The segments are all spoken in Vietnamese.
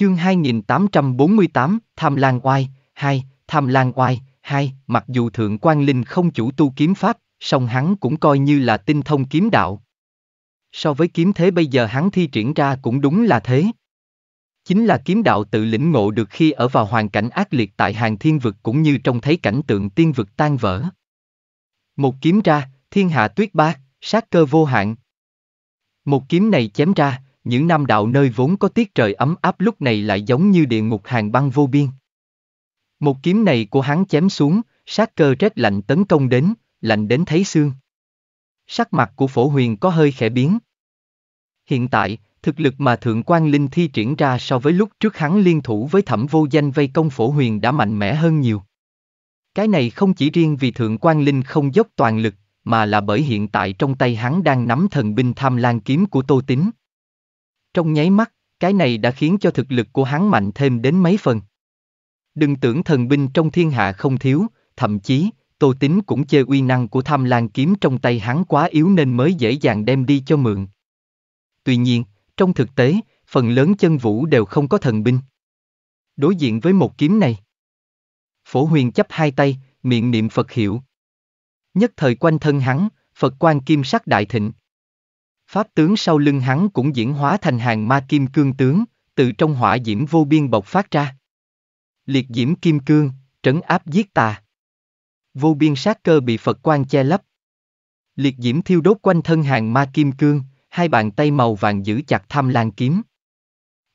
Chương 2848, Tham Lan Oai, 2, Tham Lan Oai, 2, mặc dù Thượng quan Linh không chủ tu kiếm pháp, song hắn cũng coi như là tinh thông kiếm đạo. So với kiếm thế bây giờ hắn thi triển ra cũng đúng là thế. Chính là kiếm đạo tự lĩnh ngộ được khi ở vào hoàn cảnh ác liệt tại hàng thiên vực cũng như trông thấy cảnh tượng tiên vực tan vỡ. Một kiếm ra, thiên hạ tuyết ba, sát cơ vô hạn. Một kiếm này chém ra, những nam đạo nơi vốn có tiết trời ấm áp lúc này lại giống như địa ngục hàng băng vô biên. Một kiếm này của hắn chém xuống, sát cơ rét lạnh tấn công đến, lạnh đến thấy xương. Sắc mặt của phổ huyền có hơi khẽ biến. Hiện tại, thực lực mà Thượng quan Linh thi triển ra so với lúc trước hắn liên thủ với thẩm vô danh vây công phổ huyền đã mạnh mẽ hơn nhiều. Cái này không chỉ riêng vì Thượng quan Linh không dốc toàn lực, mà là bởi hiện tại trong tay hắn đang nắm thần binh tham lan kiếm của Tô Tính. Trong nháy mắt, cái này đã khiến cho thực lực của hắn mạnh thêm đến mấy phần. Đừng tưởng thần binh trong thiên hạ không thiếu, thậm chí, Tô Tính cũng chê uy năng của tham lan kiếm trong tay hắn quá yếu nên mới dễ dàng đem đi cho mượn. Tuy nhiên, trong thực tế, phần lớn chân vũ đều không có thần binh. Đối diện với một kiếm này, Phổ huyền chấp hai tay, miệng niệm Phật hiệu. Nhất thời quanh thân hắn, Phật quan kim sắc đại thịnh. Pháp tướng sau lưng hắn cũng diễn hóa thành hàng ma kim cương tướng, từ trong hỏa diễm vô biên bộc phát ra. Liệt diễm kim cương, trấn áp giết tà. Vô biên sát cơ bị Phật quan che lấp. Liệt diễm thiêu đốt quanh thân hàng ma kim cương, hai bàn tay màu vàng giữ chặt tham lan kiếm.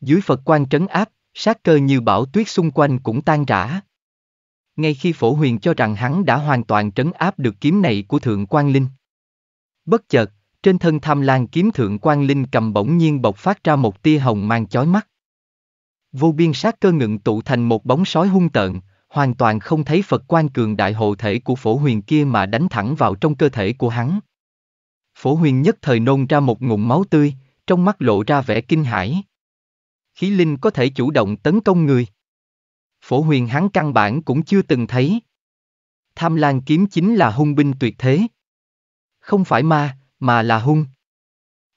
Dưới Phật quan trấn áp, sát cơ như bão tuyết xung quanh cũng tan rã. Ngay khi phổ huyền cho rằng hắn đã hoàn toàn trấn áp được kiếm này của Thượng quan Linh. Bất chợt, trên thân tham lan kiếm Thượng quan Linh cầm bỗng nhiên bộc phát ra một tia hồng mang chói mắt. Vô biên sát cơ ngừng tụ thành một bóng sói hung tợn, hoàn toàn không thấy Phật quan cường đại hộ thể của phổ huyền kia mà đánh thẳng vào trong cơ thể của hắn. Phổ huyền nhất thời nôn ra một ngụm máu tươi, trong mắt lộ ra vẻ kinh hãi. Khí linh có thể chủ động tấn công người. Phổ huyền hắn căn bản cũng chưa từng thấy. Tham lan kiếm chính là hung binh tuyệt thế. Không phải ma, mà là hung.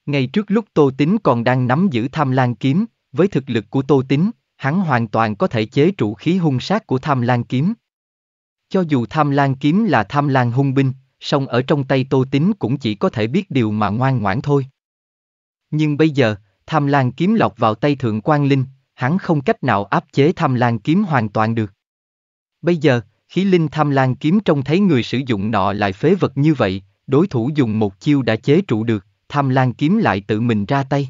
Ngay trước lúc Tô Tính còn đang nắm giữ tham lan kiếm, với thực lực của Tô Tính, hắn hoàn toàn có thể chế trụ khí hung sát của tham lan kiếm. Cho dù tham lan kiếm là tham lan hung binh, song ở trong tay Tô Tính cũng chỉ có thể biết điều mà ngoan ngoãn thôi. Nhưng bây giờ, tham lan kiếm lọc vào tay Thượng quan Linh, hắn không cách nào áp chế tham lan kiếm hoàn toàn được. Bây giờ, khí linh tham lan kiếm trông thấy người sử dụng nọ lại phế vật như vậy, đối thủ dùng một chiêu đã chế trụ được, tham lan kiếm lại tự mình ra tay.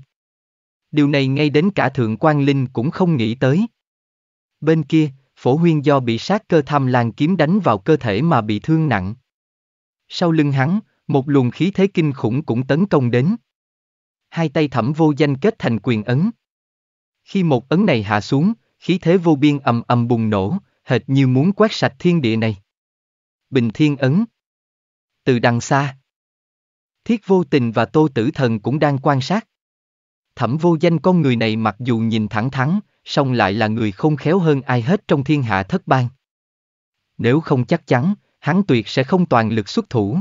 Điều này ngay đến cả thượng quan linh cũng không nghĩ tới. Bên kia, phổ huyên do bị sát cơ tham lan kiếm đánh vào cơ thể mà bị thương nặng. Sau lưng hắn, một luồng khí thế kinh khủng cũng tấn công đến. Hai tay thẩm vô danh kết thành quyền ấn. Khi một ấn này hạ xuống, khí thế vô biên ầm ầm bùng nổ, hệt như muốn quét sạch thiên địa này. Bình thiên ấn. Từ đằng xa, Thiết vô tình và tô tử thần cũng đang quan sát. Thẩm vô danh con người này mặc dù nhìn thẳng thắn, song lại là người không khéo hơn ai hết trong thiên hạ thất bang. Nếu không chắc chắn, hắn tuyệt sẽ không toàn lực xuất thủ.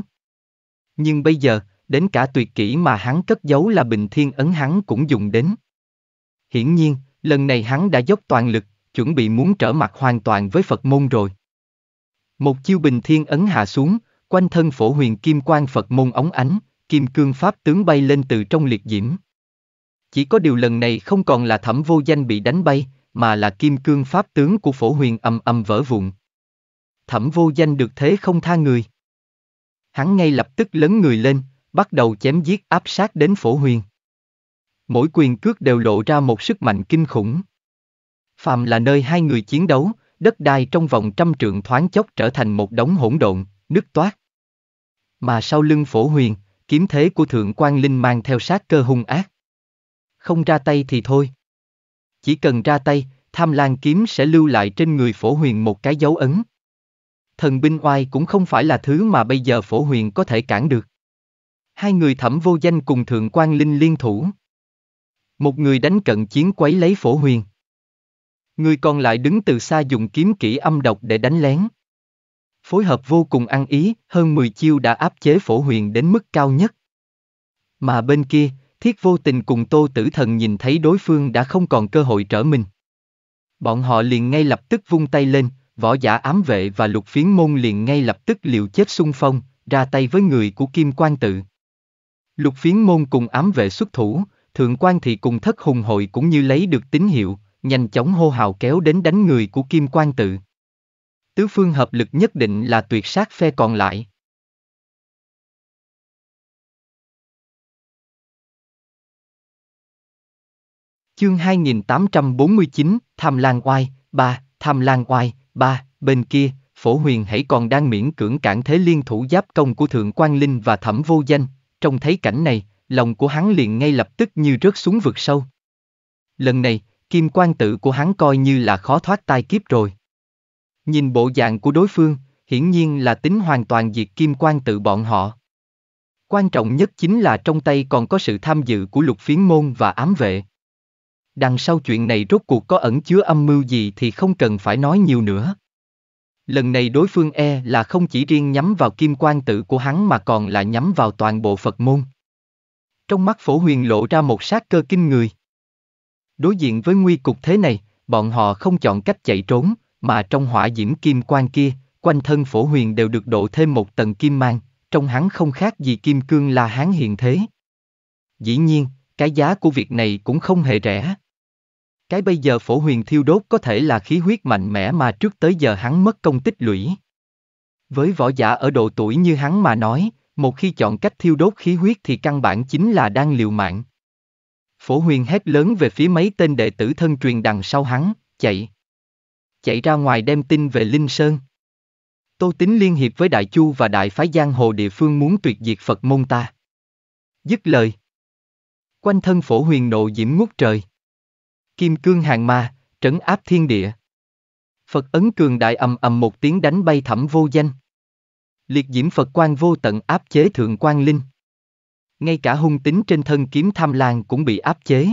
Nhưng bây giờ, đến cả tuyệt kỹ mà hắn cất giấu là bình thiên ấn hắn cũng dùng đến. Hiển nhiên, lần này hắn đã dốc toàn lực, chuẩn bị muốn trở mặt hoàn toàn với Phật môn rồi. Một chiêu bình thiên ấn hạ xuống, quanh thân phổ huyền kim quan Phật môn ống ánh, kim cương pháp tướng bay lên từ trong liệt diễm. Chỉ có điều lần này không còn là thẩm vô danh bị đánh bay, mà là kim cương pháp tướng của phổ huyền ầm ầm vỡ vụn. Thẩm vô danh được thế không tha người. Hắn ngay lập tức lớn người lên, bắt đầu chém giết áp sát đến phổ huyền. Mỗi quyền cước đều lộ ra một sức mạnh kinh khủng. Phàm là nơi hai người chiến đấu, đất đai trong vòng trăm trượng thoáng chốc trở thành một đống hỗn độn, nứt toát. Mà sau lưng phổ huyền, kiếm thế của thượng quan linh mang theo sát cơ hung ác. Không ra tay thì thôi. Chỉ cần ra tay, tham lan kiếm sẽ lưu lại trên người phổ huyền một cái dấu ấn. Thần binh oai cũng không phải là thứ mà bây giờ phổ huyền có thể cản được. Hai người thẩm vô danh cùng thượng quan linh liên thủ. Một người đánh cận chiến quấy lấy phổ huyền. Người còn lại đứng từ xa dùng kiếm kỹ âm độc để đánh lén. Phối hợp vô cùng ăn ý, hơn 10 chiêu đã áp chế phổ huyền đến mức cao nhất. Mà bên kia, thiết vô tình cùng tô tử thần nhìn thấy đối phương đã không còn cơ hội trở mình. Bọn họ liền ngay lập tức vung tay lên, võ giả ám vệ và lục phiến môn liền ngay lập tức liều chết xung phong, ra tay với người của Kim Quan tự. Lục phiến môn cùng ám vệ xuất thủ, thượng quan thị cùng thất hùng hội cũng như lấy được tín hiệu, nhanh chóng hô hào kéo đến đánh người của Kim Quan tự. Tứ phương hợp lực nhất định là tuyệt sát phe còn lại. Chương 2849, Tham Lan Oai, 3, Tham Lan Oai, 3, bên kia, phổ huyền hãy còn đang miễn cưỡng cản thế liên thủ giáp công của Thượng quan Linh và Thẩm Vô Danh, trông thấy cảnh này, lòng của hắn liền ngay lập tức như rớt xuống vực sâu. Lần này, kim quan tự của hắn coi như là khó thoát tai kiếp rồi. Nhìn bộ dạng của đối phương, hiển nhiên là tính hoàn toàn diệt kim quan tự bọn họ. Quan trọng nhất chính là trong tay còn có sự tham dự của lục phiến môn và ám vệ. Đằng sau chuyện này rốt cuộc có ẩn chứa âm mưu gì thì không cần phải nói nhiều nữa. Lần này đối phương e là không chỉ riêng nhắm vào kim quan tự của hắn mà còn là nhắm vào toàn bộ Phật môn. Trong mắt phổ huyền lộ ra một sát cơ kinh người. Đối diện với nguy cục thế này, bọn họ không chọn cách chạy trốn, mà trong hỏa diễm kim quan kia, quanh thân phổ huyền đều được độ thêm một tầng kim mang, trong hắn không khác gì kim cương là hán hiện thế. Dĩ nhiên, cái giá của việc này cũng không hề rẻ. Cái bây giờ phổ huyền thiêu đốt có thể là khí huyết mạnh mẽ mà trước tới giờ hắn mất công tích lũy. Với võ giả ở độ tuổi như hắn mà nói, một khi chọn cách thiêu đốt khí huyết thì căn bản chính là đang liều mạng. Phổ huyền hét lớn về phía mấy tên đệ tử thân truyền đằng sau hắn, chạy. Chạy ra ngoài đem tin về Linh Sơn. Tô Tính liên hiệp với Đại Chu và Đại Phái Giang Hồ địa phương muốn tuyệt diệt Phật môn ta. Dứt lời. Quanh thân phổ huyền nộ diễm ngút trời. Kim cương hàng ma, trấn áp thiên địa. Phật ấn cường đại ầm ầm một tiếng đánh bay thẩm vô danh. Liệt diễm Phật quan vô tận áp chế thượng quan linh. Ngay cả hung tính trên thân kiếm tham lan cũng bị áp chế.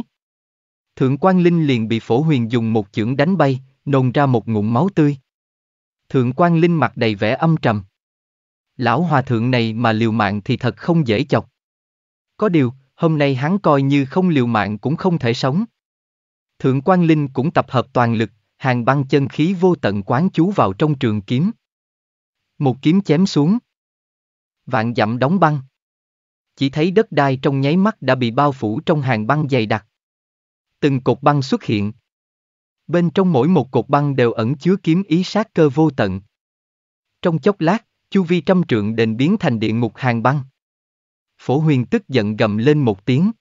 Thượng quan linh liền bị phổ huyền dùng một chưởng đánh bay, nôn ra một ngụm máu tươi. Thượng quan linh mặt đầy vẻ âm trầm. Lão hòa thượng này mà liều mạng thì thật không dễ chọc. Có điều, hôm nay hắn coi như không liều mạng cũng không thể sống. Thượng quan linh cũng tập hợp toàn lực, hàng băng chân khí vô tận quán chú vào trong trường kiếm. Một kiếm chém xuống. Vạn dặm đóng băng. Chỉ thấy đất đai trong nháy mắt đã bị bao phủ trong hàng băng dày đặc. Từng cột băng xuất hiện. Bên trong mỗi một cột băng đều ẩn chứa kiếm ý sát cơ vô tận. Trong chốc lát, chu vi trăm trượng đền biến thành địa ngục hàng băng. Phổ huyền tức giận gầm lên một tiếng.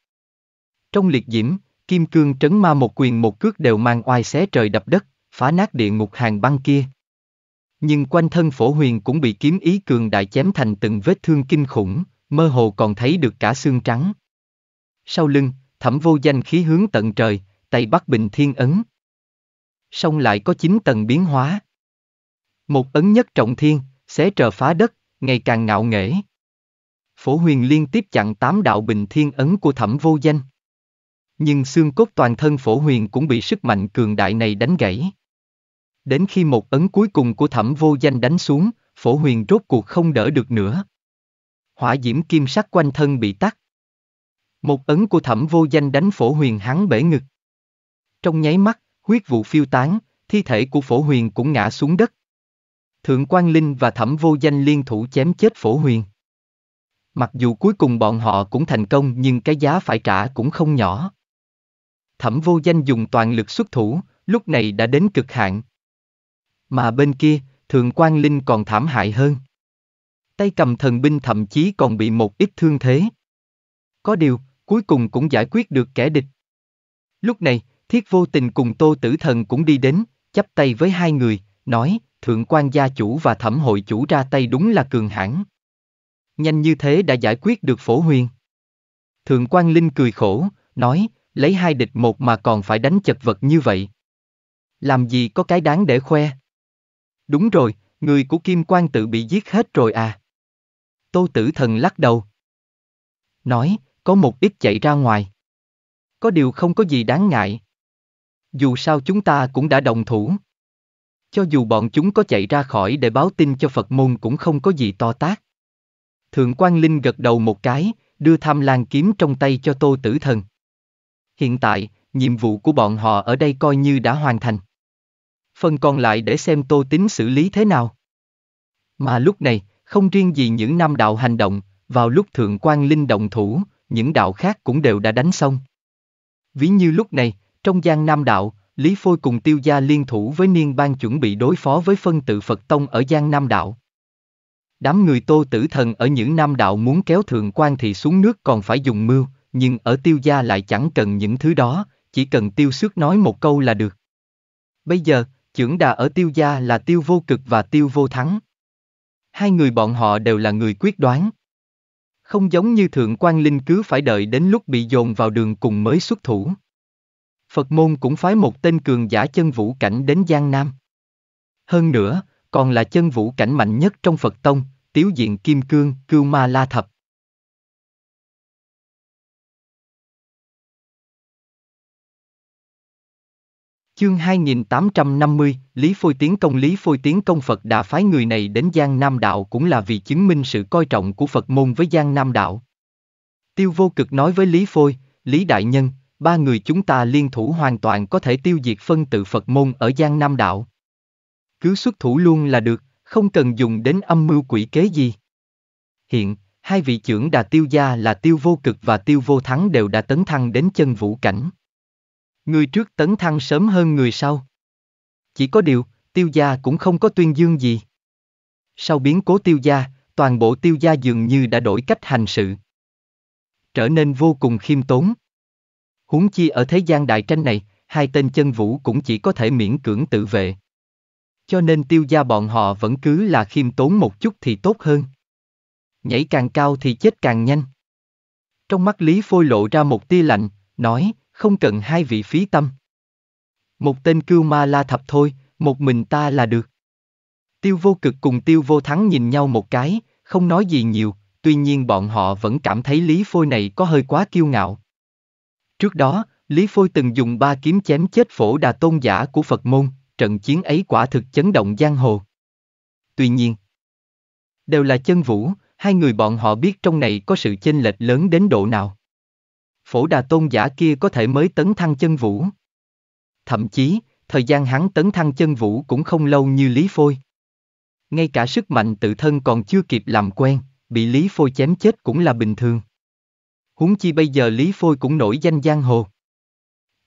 Trong liệt diễm, kim cương trấn ma một quyền một cước đều mang oai xé trời đập đất, phá nát địa ngục hàng băng kia. Nhưng quanh thân phổ huyền cũng bị kiếm ý cường đại chém thành từng vết thương kinh khủng, mơ hồ còn thấy được cả xương trắng. Sau lưng, thẩm vô danh khí hướng tận trời, tay bắt bình thiên ấn. Song lại có chín tầng biến hóa. Một ấn nhất trọng thiên, xé trời phá đất, ngày càng ngạo nghễ. Phổ huyền liên tiếp chặn tám đạo bình thiên ấn của thẩm vô danh. Nhưng xương cốt toàn thân phổ huyền cũng bị sức mạnh cường đại này đánh gãy. Đến khi một ấn cuối cùng của thẩm vô danh đánh xuống, phổ huyền rốt cuộc không đỡ được nữa. Hỏa diễm kim sắc quanh thân bị tắt. Một ấn của thẩm vô danh đánh phổ huyền hắn bể ngực. Trong nháy mắt, huyết vụ phiêu tán, thi thể của phổ huyền cũng ngã xuống đất. Thượng quan Linh và thẩm vô danh liên thủ chém chết phổ huyền. Mặc dù cuối cùng bọn họ cũng thành công nhưng cái giá phải trả cũng không nhỏ. Thẩm vô danh dùng toàn lực xuất thủ, lúc này đã đến cực hạn. Mà bên kia, Thượng quan Linh còn thảm hại hơn. Tay cầm thần binh thậm chí còn bị một ít thương thế. Có điều, cuối cùng cũng giải quyết được kẻ địch. Lúc này, Thiết vô tình cùng Tô Tử Thần cũng đi đến, chắp tay với hai người, nói, Thượng quan gia chủ và thẩm hội chủ ra tay đúng là cường hãn. Nhanh như thế đã giải quyết được phổ huyền. Thượng quan Linh cười khổ, nói, lấy hai địch một mà còn phải đánh chật vật như vậy. Làm gì có cái đáng để khoe. Đúng rồi, người của Kim Quan tự bị giết hết rồi à. Tô Tử Thần lắc đầu. Nói, có một ít chạy ra ngoài. Có điều không có gì đáng ngại. Dù sao chúng ta cũng đã đồng thủ. Cho dù bọn chúng có chạy ra khỏi để báo tin cho Phật môn cũng không có gì to tác. Thượng quan Linh gật đầu một cái, đưa tham lan kiếm trong tay cho Tô Tử Thần. Hiện tại, nhiệm vụ của bọn họ ở đây coi như đã hoàn thành. phần còn lại để xem Tô Tính xử lý thế nào. Mà lúc này, không riêng gì những nam đạo hành động, vào lúc Thượng quan Linh động thủ, những đạo khác cũng đều đã đánh xong. Ví như lúc này, trong Gian Nam đạo, Lý Phôi cùng tiêu gia liên thủ với niên bang chuẩn bị đối phó với phân tự Phật Tông ở Gian Nam đạo. Đám người tô tử thần ở những Nam đạo muốn kéo Thượng quan thì xuống nước còn phải dùng mưu, nhưng ở tiêu gia lại chẳng cần những thứ đó, chỉ cần tiêu Sức nói một câu là được. Bây giờ, trưởng đà ở tiêu gia là tiêu vô cực và tiêu vô thắng. Hai người bọn họ đều là người quyết đoán. Không giống như thượng quan linh cứ phải đợi đến lúc bị dồn vào đường cùng mới xuất thủ. Phật môn cũng phái một tên cường giả chân vũ cảnh đến Giang Nam. Hơn nữa, còn là chân vũ cảnh mạnh nhất trong Phật Tông, tiếu diện kim cương, cưu ma la thập. Chương 2850, Lý Phôi tiến công Lý Phôi tiến công Phật đã phái người này đến Giang Nam Đạo cũng là vì chứng minh sự coi trọng của Phật môn với Giang Nam Đạo. Tiêu vô cực nói với Lý Phôi, Lý Đại Nhân, ba người chúng ta liên thủ hoàn toàn có thể tiêu diệt phân tự Phật môn ở Giang Nam Đạo. Cứ xuất thủ luôn là được, không cần dùng đến âm mưu quỷ kế gì. Hiện, hai vị trưởng đà tiêu gia là tiêu vô cực và tiêu vô thắng đều đã tấn thăng đến chân vũ cảnh. Người trước tấn thăng sớm hơn người sau. Chỉ có điều, tiêu gia cũng không có tuyên dương gì. Sau biến cố tiêu gia, toàn bộ tiêu gia dường như đã đổi cách hành sự. Trở nên vô cùng khiêm tốn. Huống chi ở thế gian đại tranh này, hai tên chân vũ cũng chỉ có thể miễn cưỡng tự vệ. Cho nên tiêu gia bọn họ vẫn cứ là khiêm tốn một chút thì tốt hơn. Nhảy càng cao thì chết càng nhanh. Trong mắt Lý Phôi lộ ra một tia lạnh, nói, không cần hai vị phí tâm. Một tên cưu ma la thập thôi, một mình ta là được. Tiêu vô cực cùng tiêu vô thắng nhìn nhau một cái, không nói gì nhiều, tuy nhiên bọn họ vẫn cảm thấy Lý Phôi này có hơi quá kiêu ngạo. Trước đó, Lý Phôi từng dùng ba kiếm chém chết phổ đà tôn giả của Phật môn, trận chiến ấy quả thực chấn động giang hồ. Tuy nhiên, đều là chân vũ, hai người bọn họ biết trong này có sự chênh lệch lớn đến độ nào. Phổ đà tôn giả kia có thể mới tấn thăng chân vũ. Thậm chí, thời gian hắn tấn thăng chân vũ cũng không lâu như Lý Phôi. Ngay cả sức mạnh tự thân còn chưa kịp làm quen, bị Lý Phôi chém chết cũng là bình thường. Huống chi bây giờ Lý Phôi cũng nổi danh giang hồ.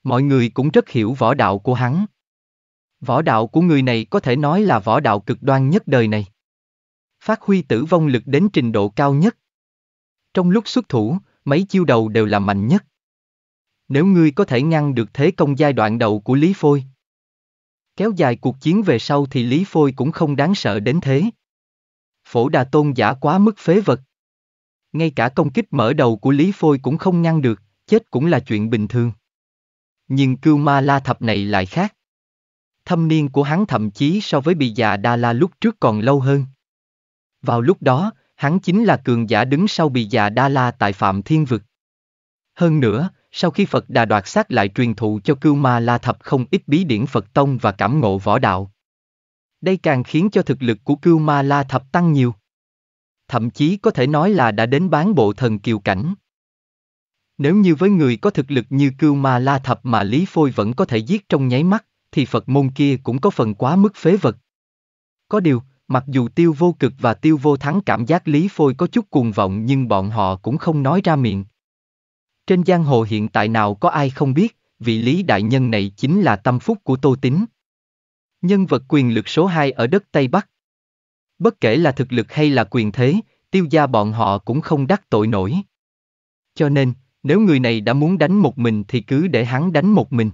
Mọi người cũng rất hiểu võ đạo của hắn. Võ đạo của người này có thể nói là võ đạo cực đoan nhất đời này. Phát huy tử vong lực đến trình độ cao nhất. Trong lúc xuất thủ, mấy chiêu đầu đều là mạnh nhất. Nếu ngươi có thể ngăn được thế công giai đoạn đầu của Lý Phôi. Kéo dài cuộc chiến về sau thì Lý Phôi cũng không đáng sợ đến thế. Phổ Đà Tôn giả quá mức phế vật. Ngay cả công kích mở đầu của Lý Phôi cũng không ngăn được, chết cũng là chuyện bình thường. Nhưng cưu ma la thập này lại khác. Thâm niên của hắn thậm chí so với bị già Đa La lúc trước còn lâu hơn. Vào lúc đó, hắn chính là cường giả đứng sau bị già Đa La tại Phạm Thiên Vực. Hơn nữa, sau khi Phật Đà đoạt xác lại truyền thụ cho Cưu Ma La Thập không ít bí điển Phật Tông và cảm ngộ võ đạo. Đây càng khiến cho thực lực của Cưu Ma La Thập tăng nhiều. Thậm chí có thể nói là đã đến bán bộ thần kiều cảnh. Nếu như với người có thực lực như Cưu Ma La Thập mà Lý Phôi vẫn có thể giết trong nháy mắt, thì Phật môn kia cũng có phần quá mức phế vật. Có điều, mặc dù tiêu vô cực và tiêu vô thắng cảm giác Lý Phôi có chút cuồng vọng nhưng bọn họ cũng không nói ra miệng. Trên giang hồ hiện tại nào có ai không biết, vị Lý Đại Nhân này chính là tâm phúc của Tô Tín. Nhân vật quyền lực số 2 ở đất Tây Bắc. Bất kể là thực lực hay là quyền thế, tiêu gia bọn họ cũng không đắc tội nổi. Cho nên, nếu người này đã muốn đánh một mình thì cứ để hắn đánh một mình.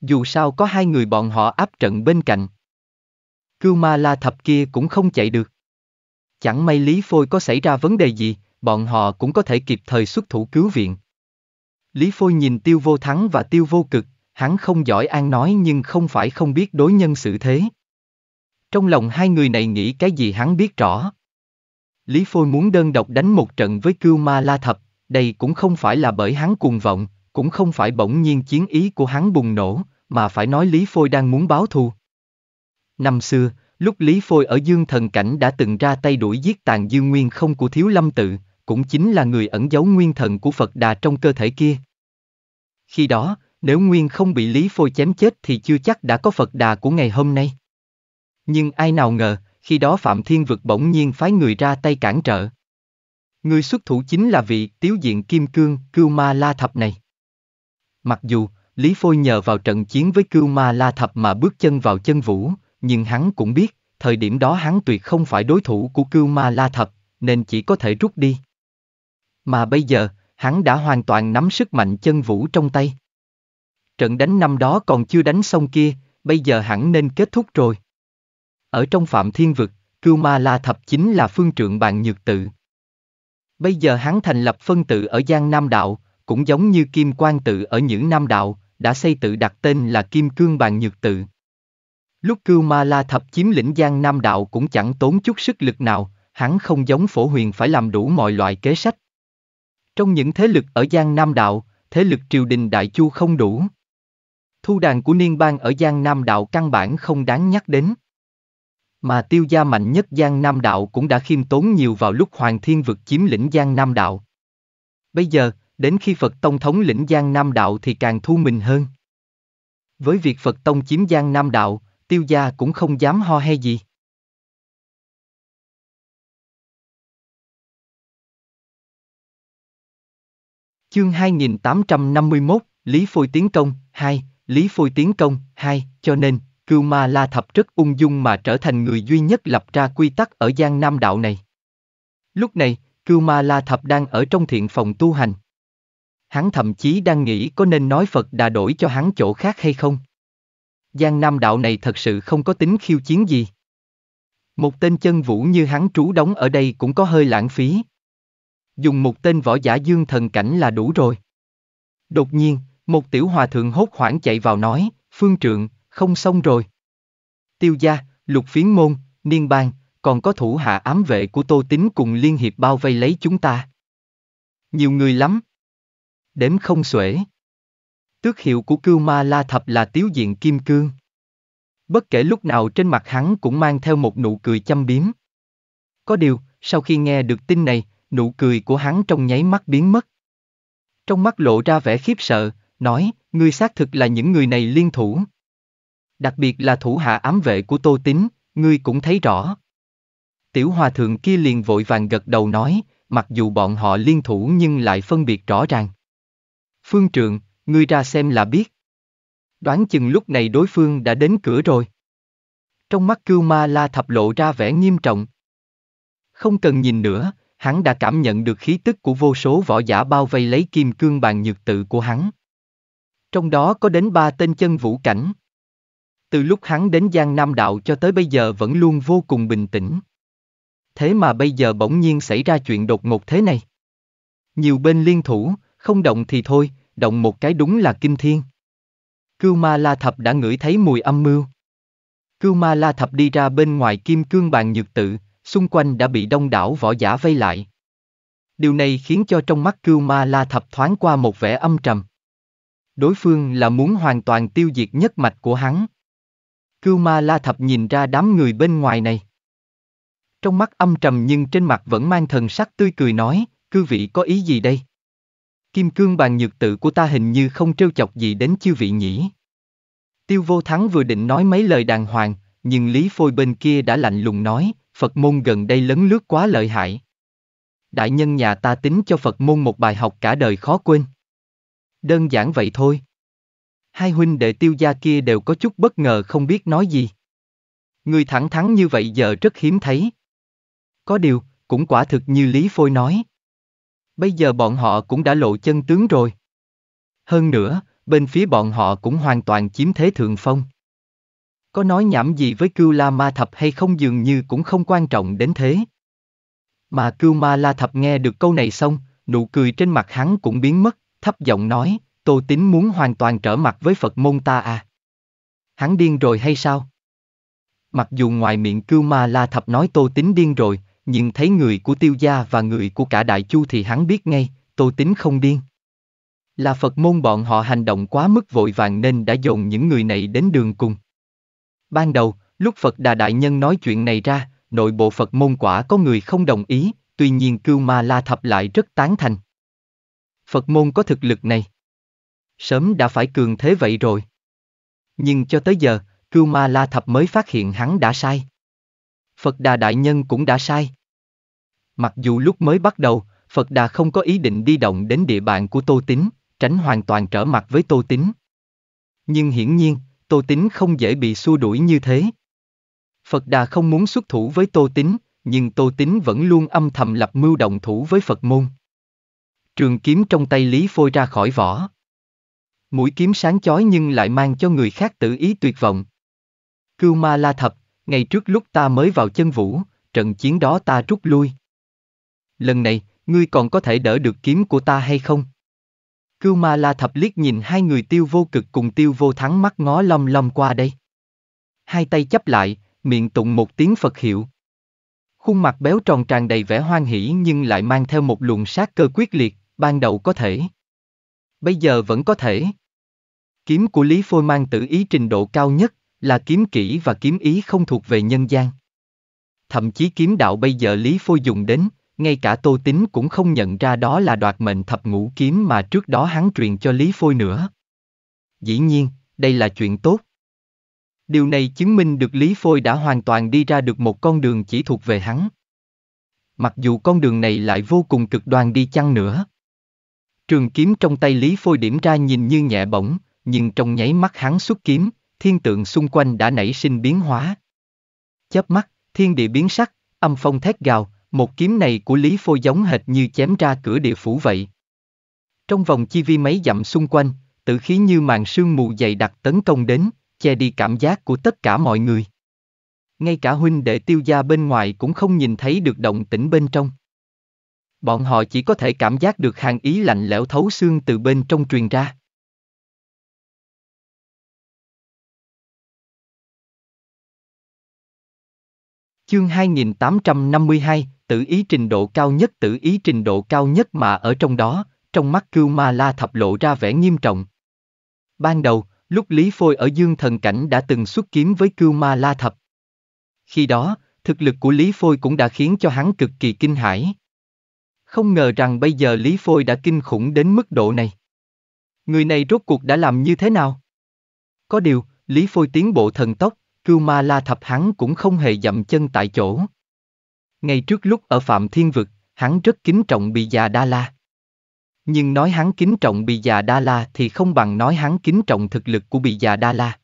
Dù sao có hai người bọn họ áp trận bên cạnh. Cưu ma la thập kia cũng không chạy được. Chẳng may Lý Phôi có xảy ra vấn đề gì, bọn họ cũng có thể kịp thời xuất thủ cứu viện. Lý Phôi nhìn tiêu vô thắng và tiêu vô cực, hắn không giỏi an nói nhưng không phải không biết đối nhân xử thế. Trong lòng hai người này nghĩ cái gì hắn biết rõ. Lý Phôi muốn đơn độc đánh một trận với Cưu Ma La Thập, đây cũng không phải là bởi hắn cuồng vọng, cũng không phải bỗng nhiên chiến ý của hắn bùng nổ, mà phải nói Lý Phôi đang muốn báo thù. Năm xưa, lúc Lý Phôi ở Dương Thần Cảnh đã từng ra tay đuổi giết tàn dương nguyên không của Thiếu Lâm Tự, cũng chính là người ẩn giấu nguyên thần của Phật Đà trong cơ thể kia. Khi đó, Nếu Nguyên không bị Lý Phôi chém chết thì chưa chắc đã có Phật đà của ngày hôm nay. Nhưng ai nào ngờ, khi đó Phạm Thiên Vực bỗng nhiên phái người ra tay cản trở. Người xuất thủ chính là vị tiếu diện Kim Cương, Cưu Ma La Thập này. Mặc dù, Lý Phôi nhờ vào trận chiến với Cưu Ma La Thập mà bước chân vào chân vũ, nhưng hắn cũng biết, thời điểm đó hắn tuyệt không phải đối thủ của Cưu Ma La Thập, nên chỉ có thể rút đi. Mà bây giờ, hắn đã hoàn toàn nắm sức mạnh chân vũ trong tay. Trận đánh năm đó còn chưa đánh xong kia, bây giờ hẳn nên kết thúc rồi. Ở trong phạm thiên vực, Cưu Ma La Thập chính là phương trượng bàn nhược tự. Bây giờ hắn thành lập phân tự ở Giang Nam Đạo, cũng giống như Kim Quan tự ở những Nam Đạo, đã xây tự đặt tên là Kim Cương Bàn Nhược Tự. Lúc Cưu Ma La Thập chiếm lĩnh Giang Nam Đạo cũng chẳng tốn chút sức lực nào, hắn không giống phổ huyền phải làm đủ mọi loại kế sách. Trong những thế lực ở Giang Nam Đạo, thế lực triều đình Đại Chu không đủ. Thu đàn của Niên bang ở Giang Nam Đạo căn bản không đáng nhắc đến. Mà tiêu gia mạnh nhất Giang Nam Đạo cũng đã khiêm tốn nhiều vào lúc Hoàng Thiên vực chiếm lĩnh Giang Nam Đạo. Bây giờ, đến khi Phật Tông thống lĩnh Giang Nam Đạo thì càng thu mình hơn. Với việc Phật Tông chiếm Giang Nam Đạo, tiêu gia cũng không dám ho hay gì. Chương 2851, Lý Phôi Tiến Công, 2, Lý Phôi Tiến Công, 2, cho nên, Cưu Ma La Thập rất ung dung mà trở thành người duy nhất lập ra quy tắc ở Giang Nam Đạo này. Lúc này, Cưu Ma La Thập đang ở trong thiện phòng tu hành. Hắn thậm chí đang nghĩ có nên nói Phật đã đổi cho hắn chỗ khác hay không. Giang Nam Đạo này thật sự không có tính khiêu chiến gì. Một tên chân vũ như hắn trú đóng ở đây cũng có hơi lãng phí. Dùng một tên võ giả dương thần cảnh là đủ rồi. Đột nhiên, một tiểu hòa thượng hốt hoảng chạy vào nói, phương trượng, không xong rồi. Tiêu gia, lục phiến môn, niên bang, còn có thủ hạ ám vệ của Tô Tính cùng liên hiệp bao vây lấy chúng ta. Nhiều người lắm. Đếm không xuể. Tước hiệu của cưu ma la thập là tiếu diện kim cương. Bất kể lúc nào trên mặt hắn cũng mang theo một nụ cười chăm biếm. Có điều, sau khi nghe được tin này, nụ cười của hắn trong nháy mắt biến mất. Trong mắt lộ ra vẻ khiếp sợ, nói, ngươi xác thực là những người này liên thủ. Đặc biệt là thủ hạ ám vệ của Tô Tín, ngươi cũng thấy rõ. Tiểu hòa thượng kia liền vội vàng gật đầu nói, mặc dù bọn họ liên thủ nhưng lại phân biệt rõ ràng. Phương trượng, ngươi ra xem là biết. Đoán chừng lúc này đối phương đã đến cửa rồi. Trong mắt cưu ma la thập lộ ra vẻ nghiêm trọng. Không cần nhìn nữa, hắn đã cảm nhận được khí tức của vô số võ giả bao vây lấy kim cương bàn nhược tự của hắn. Trong đó có đến ba tên chân vũ cảnh. Từ lúc hắn đến Giang Nam Đạo cho tới bây giờ vẫn luôn vô cùng bình tĩnh. Thế mà bây giờ bỗng nhiên xảy ra chuyện đột ngột thế này. Nhiều bên liên thủ, không động thì thôi, động một cái đúng là kinh thiên. Cưu Ma La Thập đã ngửi thấy mùi âm mưu. Cưu Ma La Thập đi ra bên ngoài kim cương bàn nhược tự, xung quanh đã bị đông đảo võ giả vây lại. Điều này khiến cho trong mắt Cưu Ma La Thập thoáng qua một vẻ âm trầm. Đối phương là muốn hoàn toàn tiêu diệt nhất mạch của hắn. Cưu Ma La Thập nhìn ra đám người bên ngoài này. Trong mắt âm trầm nhưng trên mặt vẫn mang thần sắc tươi cười nói, cư vị có ý gì đây? Kim cương bàn nhược tự của ta hình như không trêu chọc gì đến chư vị nhỉ. Tiêu vô thắng vừa định nói mấy lời đàng hoàng, nhưng Lý Phôi bên kia đã lạnh lùng nói, Phật môn gần đây lấn lướt quá lợi hại. Đại nhân nhà ta tính cho Phật môn một bài học cả đời khó quên. Đơn giản vậy thôi. Hai huynh đệ tiêu gia kia đều có chút bất ngờ không biết nói gì. Người thẳng thắn như vậy giờ rất hiếm thấy. Có điều, cũng quả thực như Lý Phôi nói. Bây giờ bọn họ cũng đã lộ chân tướng rồi. Hơn nữa, bên phía bọn họ cũng hoàn toàn chiếm thế thượng phong. Có nói nhảm gì với Cưu La Ma Thập hay không dường như cũng không quan trọng đến thế. Mà Cưu Ma La Thập nghe được câu này xong, nụ cười trên mặt hắn cũng biến mất, thấp giọng nói, Tô Tín muốn hoàn toàn trở mặt với Phật môn ta à. Hắn điên rồi hay sao? Mặc dù ngoài miệng Cưu Ma La Thập nói Tô Tín điên rồi, nhưng thấy người của tiêu gia và người của cả đại chu thì hắn biết ngay, Tô Tín không điên. Là Phật môn bọn họ hành động quá mức vội vàng nên đã dồn những người này đến đường cùng. Ban đầu, lúc Phật Đà Đại Nhân nói chuyện này ra, nội bộ Phật môn quả có người không đồng ý, tuy nhiên Cưu Ma La Thập lại rất tán thành. Phật môn có thực lực này sớm đã phải cường thế vậy rồi. Nhưng cho tới giờ, Cưu Ma La Thập mới phát hiện hắn đã sai. Phật Đà Đại Nhân cũng đã sai. Mặc dù lúc mới bắt đầu, Phật Đà không có ý định đi động đến địa bàn của Tô Tín, tránh hoàn toàn trở mặt với Tô Tín. Nhưng hiển nhiên, Tô Tín không dễ bị xua đuổi như thế. Phật Đà không muốn xuất thủ với Tô Tín, nhưng Tô Tín vẫn luôn âm thầm lập mưu động thủ với Phật môn. Trường kiếm trong tay Lý Phôi ra khỏi vỏ. Mũi kiếm sáng chói nhưng lại mang cho người khác tự ý tuyệt vọng. Cưu ma la thập, ngày trước lúc ta mới vào chân vũ, trận chiến đó ta rút lui. Lần này, ngươi còn có thể đỡ được kiếm của ta hay không? Cưu ma la thập liếc nhìn hai người tiêu vô cực cùng tiêu vô thắng mắt ngó long long qua đây. Hai tay chấp lại, miệng tụng một tiếng Phật hiệu. Khuôn mặt béo tròn tràn đầy vẻ hoan hỷ nhưng lại mang theo một luồng sát cơ quyết liệt, ban đầu có thể. Bây giờ vẫn có thể. Kiếm của Lý Phôi mang tự ý trình độ cao nhất, là kiếm kỹ và kiếm ý không thuộc về nhân gian. Thậm chí kiếm đạo bây giờ Lý Phôi dùng đến, ngay cả Tô tính cũng không nhận ra đó là đoạt mệnh thập ngũ kiếm mà trước đó hắn truyền cho Lý Phôi nữa. Dĩ nhiên, đây là chuyện tốt. Điều này chứng minh được Lý Phôi đã hoàn toàn đi ra được một con đường chỉ thuộc về hắn. Mặc dù con đường này lại vô cùng cực đoan đi chăng nữa. Trường kiếm trong tay Lý Phôi điểm ra nhìn như nhẹ bỗng, nhưng trong nháy mắt hắn xuất kiếm, thiên tượng xung quanh đã nảy sinh biến hóa. Chớp mắt, thiên địa biến sắc, âm phong thét gào, một kiếm này của Lý Phôi giống hệt như chém ra cửa địa phủ vậy. Trong vòng chi vi mấy dặm xung quanh, tự khí như màn sương mù dày đặc tấn công đến, che đi cảm giác của tất cả mọi người. Ngay cả huynh đệ tiêu gia bên ngoài cũng không nhìn thấy được động tĩnh bên trong. Bọn họ chỉ có thể cảm giác được hàng ý lạnh lẽo thấu xương từ bên trong truyền ra. Chương 2852, tự ý trình độ cao nhất tự ý trình độ cao nhất mà ở trong đó, trong mắt cưu ma la thập lộ ra vẻ nghiêm trọng. Ban đầu, lúc Lý Phôi ở dương thần cảnh đã từng xuất kiếm với cưu ma la thập. Khi đó, thực lực của Lý Phôi cũng đã khiến cho hắn cực kỳ kinh hãi. Không ngờ rằng bây giờ Lý Phôi đã kinh khủng đến mức độ này. Người này rốt cuộc đã làm như thế nào? Có điều, Lý Phôi tiến bộ thần tốc, cưu ma la thập hắn cũng không hề dậm chân tại chỗ. Ngay trước lúc ở Phạm Thiên Vực, hắn rất kính trọng Bì Già Đa La. Nhưng nói hắn kính trọng Bì Già Đa La thì không bằng nói hắn kính trọng thực lực của Bì Già Đa La.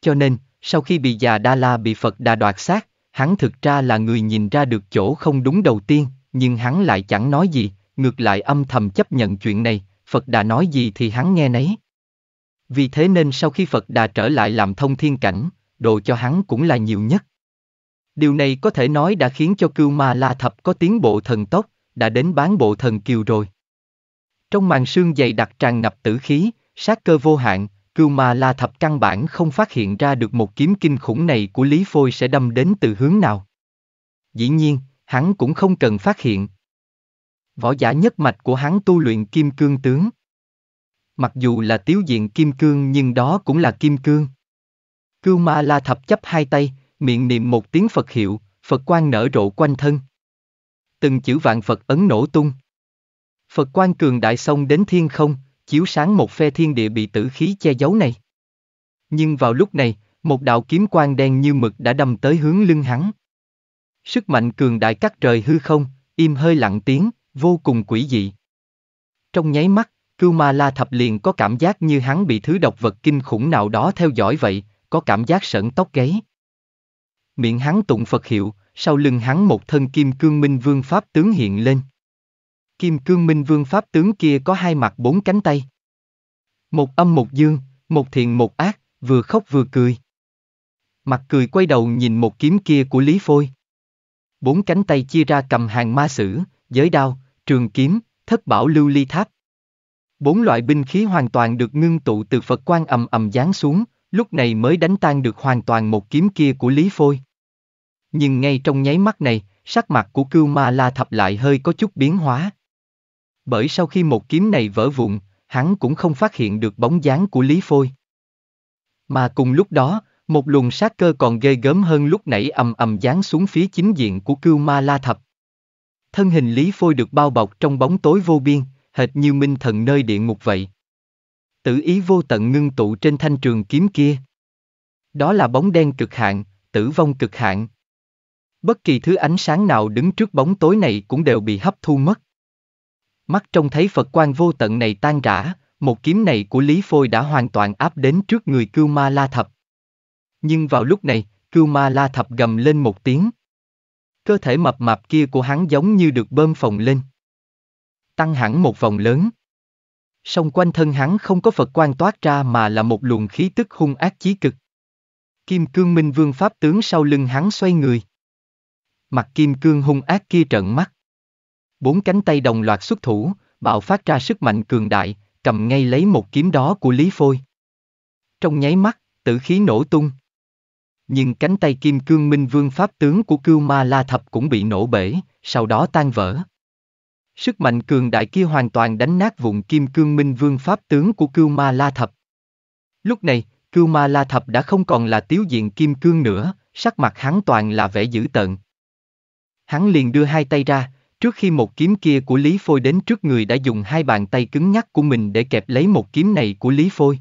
Cho nên, sau khi Bì Già Đa La bị Phật Đà đoạt xác, hắn thực ra là người nhìn ra được chỗ không đúng đầu tiên, nhưng hắn lại chẳng nói gì, ngược lại âm thầm chấp nhận chuyện này, Phật Đà nói gì thì hắn nghe nấy. Vì thế nên sau khi Phật Đà trở lại làm thông thiên cảnh, đồ cho hắn cũng là nhiều nhất. Điều này có thể nói đã khiến cho cưu ma la thập có tiến bộ thần tốc, đã đến bán bộ thần kiều rồi. Trong màn sương dày đặc tràn ngập tử khí, sát cơ vô hạn, cưu ma la thập căn bản không phát hiện ra được một kiếm kinh khủng này của Lý Phôi sẽ đâm đến từ hướng nào. Dĩ nhiên, hắn cũng không cần phát hiện. Võ giả nhất mạch của hắn tu luyện kim cương tướng. Mặc dù là tiếu diện kim cương nhưng đó cũng là kim cương. Cưu ma la thập chấp hai tay, miệng niệm một tiếng Phật hiệu, Phật quan nở rộ quanh thân. Từng chữ vạn Phật ấn nổ tung. Phật quan cường đại sông đến thiên không, chiếu sáng một phe thiên địa bị tử khí che giấu này. Nhưng vào lúc này, một đạo kiếm quang đen như mực đã đâm tới hướng lưng hắn. Sức mạnh cường đại cắt trời hư không, im hơi lặng tiếng, vô cùng quỷ dị. Trong nháy mắt, Cưu Ma La Thập liền có cảm giác như hắn bị thứ độc vật kinh khủng nào đó theo dõi vậy, có cảm giác sợn tóc gáy. Miệng hắn tụng Phật hiệu, sau lưng hắn một thân kim cương minh vương pháp tướng hiện lên. Kim cương minh vương pháp tướng kia có hai mặt bốn cánh tay. Một âm một dương, một thiện một ác, vừa khóc vừa cười. Mặt cười quay đầu nhìn một kiếm kia của Lý Phôi. Bốn cánh tay chia ra cầm hàng ma sử, giới đao, trường kiếm, thất bảo lưu ly tháp. Bốn loại binh khí hoàn toàn được ngưng tụ từ Phật quan ầm ầm giáng xuống, lúc này mới đánh tan được hoàn toàn một kiếm kia của Lý Phôi. Nhưng ngay trong nháy mắt này, sắc mặt của Cưu Ma La Thập lại hơi có chút biến hóa. Bởi sau khi một kiếm này vỡ vụn, hắn cũng không phát hiện được bóng dáng của Lý Phôi. Mà cùng lúc đó, một luồng sát cơ còn ghê gớm hơn lúc nãy ầm ầm giáng xuống phía chính diện của Cưu Ma La Thập. Thân hình Lý Phôi được bao bọc trong bóng tối vô biên, hệt như minh thần nơi địa ngục vậy. Tử ý vô tận ngưng tụ trên thanh trường kiếm kia. Đó là bóng đen cực hạn, tử vong cực hạn. Bất kỳ thứ ánh sáng nào đứng trước bóng tối này cũng đều bị hấp thu mất. Mắt trông thấy Phật quan vô tận này tan rã, một kiếm này của Lý Phôi đã hoàn toàn áp đến trước người Cưu Ma La Thập. Nhưng vào lúc này, Cưu Ma La Thập gầm lên một tiếng. Cơ thể mập mạp kia của hắn giống như được bơm phồng lên. Tăng hẳn một vòng lớn. Song quanh thân hắn không có Phật quan toát ra mà là một luồng khí tức hung ác chí cực. Kim Cương Minh Vương Pháp tướng sau lưng hắn xoay người. Mặt Kim Cương hung ác kia trợn mắt. Bốn cánh tay đồng loạt xuất thủ, bạo phát ra sức mạnh cường đại, cầm ngay lấy một kiếm đó của Lý Phôi. Trong nháy mắt, tử khí nổ tung. Nhưng cánh tay Kim Cương Minh Vương Pháp tướng của Cưu Ma La Thập cũng bị nổ bể, sau đó tan vỡ. Sức mạnh cường đại kia hoàn toàn đánh nát vụn Kim Cương Minh Vương Pháp tướng của Cưu Ma La Thập. Lúc này, Cưu Ma La Thập đã không còn là tiếu diện Kim Cương nữa, sắc mặt hắn toàn là vẻ dữ tợn. Hắn liền đưa hai tay ra, trước khi một kiếm kia của Lý Phôi đến trước người đã dùng hai bàn tay cứng nhắc của mình để kẹp lấy một kiếm này của Lý Phôi.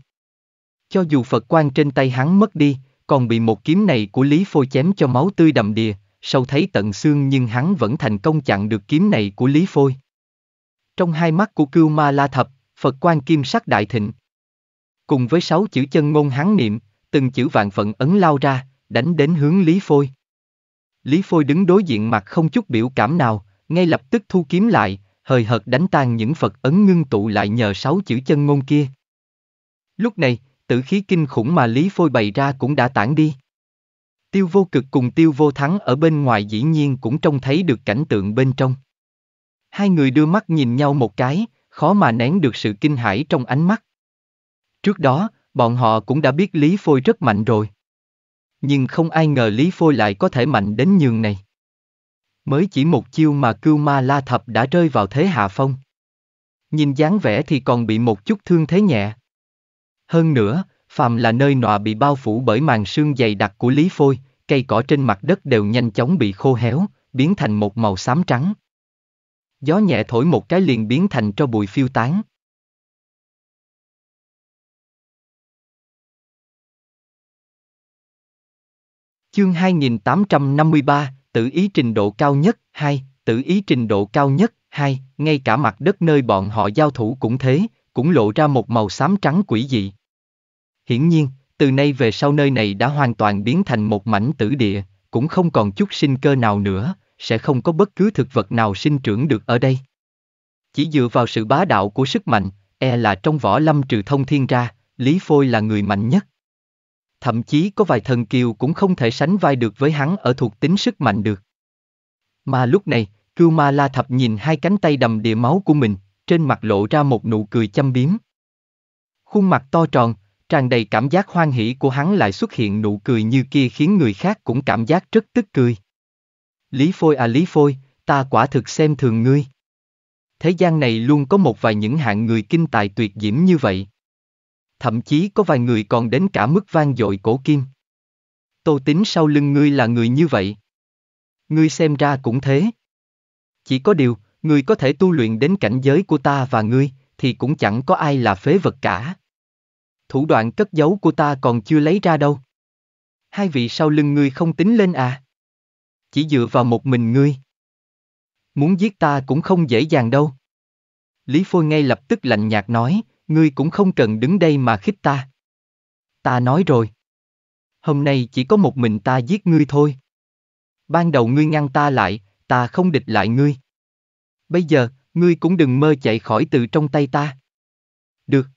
Cho dù Phật quan trên tay hắn mất đi, còn bị một kiếm này của Lý Phôi chém cho máu tươi đầm đìa, sâu thấy tận xương nhưng hắn vẫn thành công chặn được kiếm này của Lý Phôi. Trong hai mắt của Cưu Ma La Thập, Phật quan kim sắc đại thịnh. Cùng với sáu chữ chân ngôn hắn niệm, từng chữ vạn phận ấn lao ra, đánh đến hướng Lý Phôi. Lý Phôi đứng đối diện mặt không chút biểu cảm nào, ngay lập tức thu kiếm lại, hời hợt đánh tan những Phật ấn ngưng tụ lại nhờ sáu chữ chân ngôn kia. Lúc này, tử khí kinh khủng mà Lý Phôi bày ra cũng đã tản đi. Tiêu vô cực cùng tiêu vô thắng ở bên ngoài dĩ nhiên cũng trông thấy được cảnh tượng bên trong. Hai người đưa mắt nhìn nhau một cái, khó mà nén được sự kinh hãi trong ánh mắt. Trước đó, bọn họ cũng đã biết Lý Phôi rất mạnh rồi. Nhưng không ai ngờ Lý Phôi lại có thể mạnh đến nhường này. Mới chỉ một chiêu mà cưu ma la thập đã rơi vào thế hạ phong. Nhìn dáng vẻ thì còn bị một chút thương thế nhẹ. Hơn nữa, phàm là nơi nọa bị bao phủ bởi màn sương dày đặc của Lý Phôi, cây cỏ trên mặt đất đều nhanh chóng bị khô héo, biến thành một màu xám trắng. Gió nhẹ thổi một cái liền biến thành cho bụi phiêu tán. Chương 2853, tự ý trình độ cao nhất, 2, tự ý trình độ cao nhất, 2, ngay cả mặt đất nơi bọn họ giao thủ cũng thế, cũng lộ ra một màu xám trắng quỷ dị. Hiển nhiên, từ nay về sau nơi này đã hoàn toàn biến thành một mảnh tử địa, cũng không còn chút sinh cơ nào nữa, sẽ không có bất cứ thực vật nào sinh trưởng được ở đây. Chỉ dựa vào sự bá đạo của sức mạnh, e là trong võ lâm trừ thông thiên ra, Lý Phôi là người mạnh nhất. Thậm chí có vài thần kiều cũng không thể sánh vai được với hắn ở thuộc tính sức mạnh được. Mà lúc này, Cưu Ma La Thập nhìn hai cánh tay đầm địa máu của mình, trên mặt lộ ra một nụ cười chăm biếm. Khuôn mặt to tròn, tràn đầy cảm giác hoan hỷ của hắn lại xuất hiện nụ cười như kia khiến người khác cũng cảm giác rất tức cười. Lý Phôi à Lý Phôi, ta quả thực xem thường ngươi. Thế gian này luôn có một vài những hạng người kinh tài tuyệt diễm như vậy. Thậm chí có vài người còn đến cả mức vang dội cổ kim. Tô tính sau lưng ngươi là người như vậy. Ngươi xem ra cũng thế. Chỉ có điều, ngươi có thể tu luyện đến cảnh giới của ta và ngươi, thì cũng chẳng có ai là phế vật cả. Thủ đoạn cất giấu của ta còn chưa lấy ra đâu. Hai vị sau lưng ngươi không tính lên à? Chỉ dựa vào một mình ngươi. Muốn giết ta cũng không dễ dàng đâu. Lý Phôi ngay lập tức lạnh nhạt nói, ngươi cũng không cần đứng đây mà khích ta. Ta nói rồi. Hôm nay chỉ có một mình ta giết ngươi thôi. Ban đầu ngươi ngăn ta lại, ta không địch lại ngươi. Bây giờ, ngươi cũng đừng mơ chạy khỏi từ trong tay ta. Được.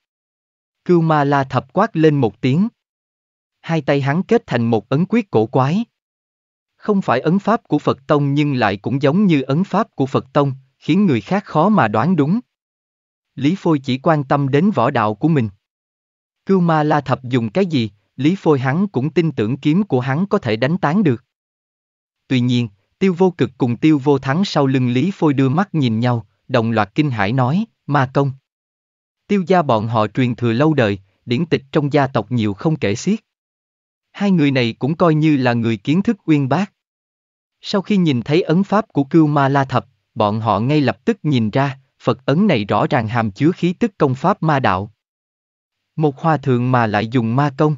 Cưu ma la thập quát lên một tiếng. Hai tay hắn kết thành một ấn quyết cổ quái. Không phải ấn pháp của Phật Tông nhưng lại cũng giống như ấn pháp của Phật Tông, khiến người khác khó mà đoán đúng. Lý Phôi chỉ quan tâm đến võ đạo của mình. Cưu ma la thập dùng cái gì, Lý Phôi hắn cũng tin tưởng kiếm của hắn có thể đánh tán được. Tuy nhiên, tiêu vô cực cùng tiêu vô thắng sau lưng Lý Phôi đưa mắt nhìn nhau, đồng loạt kinh hãi nói, ma công. Tiêu gia bọn họ truyền thừa lâu đời, điển tịch trong gia tộc nhiều không kể xiết. Hai người này cũng coi như là người kiến thức uyên bác. Sau khi nhìn thấy ấn pháp của Cưu Ma La Thập, bọn họ ngay lập tức nhìn ra, Phật ấn này rõ ràng hàm chứa khí tức công pháp ma đạo. Một hòa thượng mà lại dùng ma công.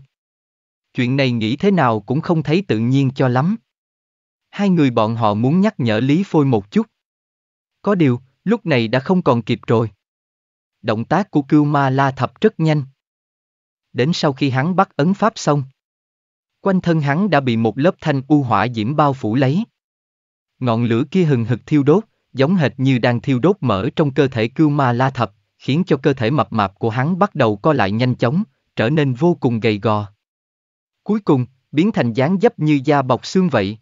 Chuyện này nghĩ thế nào cũng không thấy tự nhiên cho lắm. Hai người bọn họ muốn nhắc nhở Lý Phôi một chút. Có điều, lúc này đã không còn kịp rồi. Động tác của Cưu Ma La Thập rất nhanh. Đến sau khi hắn bắt ấn pháp xong, quanh thân hắn đã bị một lớp thanh u hỏa diễm bao phủ lấy. Ngọn lửa kia hừng hực thiêu đốt, giống hệt như đang thiêu đốt mỡ trong cơ thể Cưu Ma La Thập, khiến cho cơ thể mập mạp của hắn bắt đầu co lại nhanh chóng, trở nên vô cùng gầy gò. Cuối cùng, biến thành dáng dấp như da bọc xương vậy.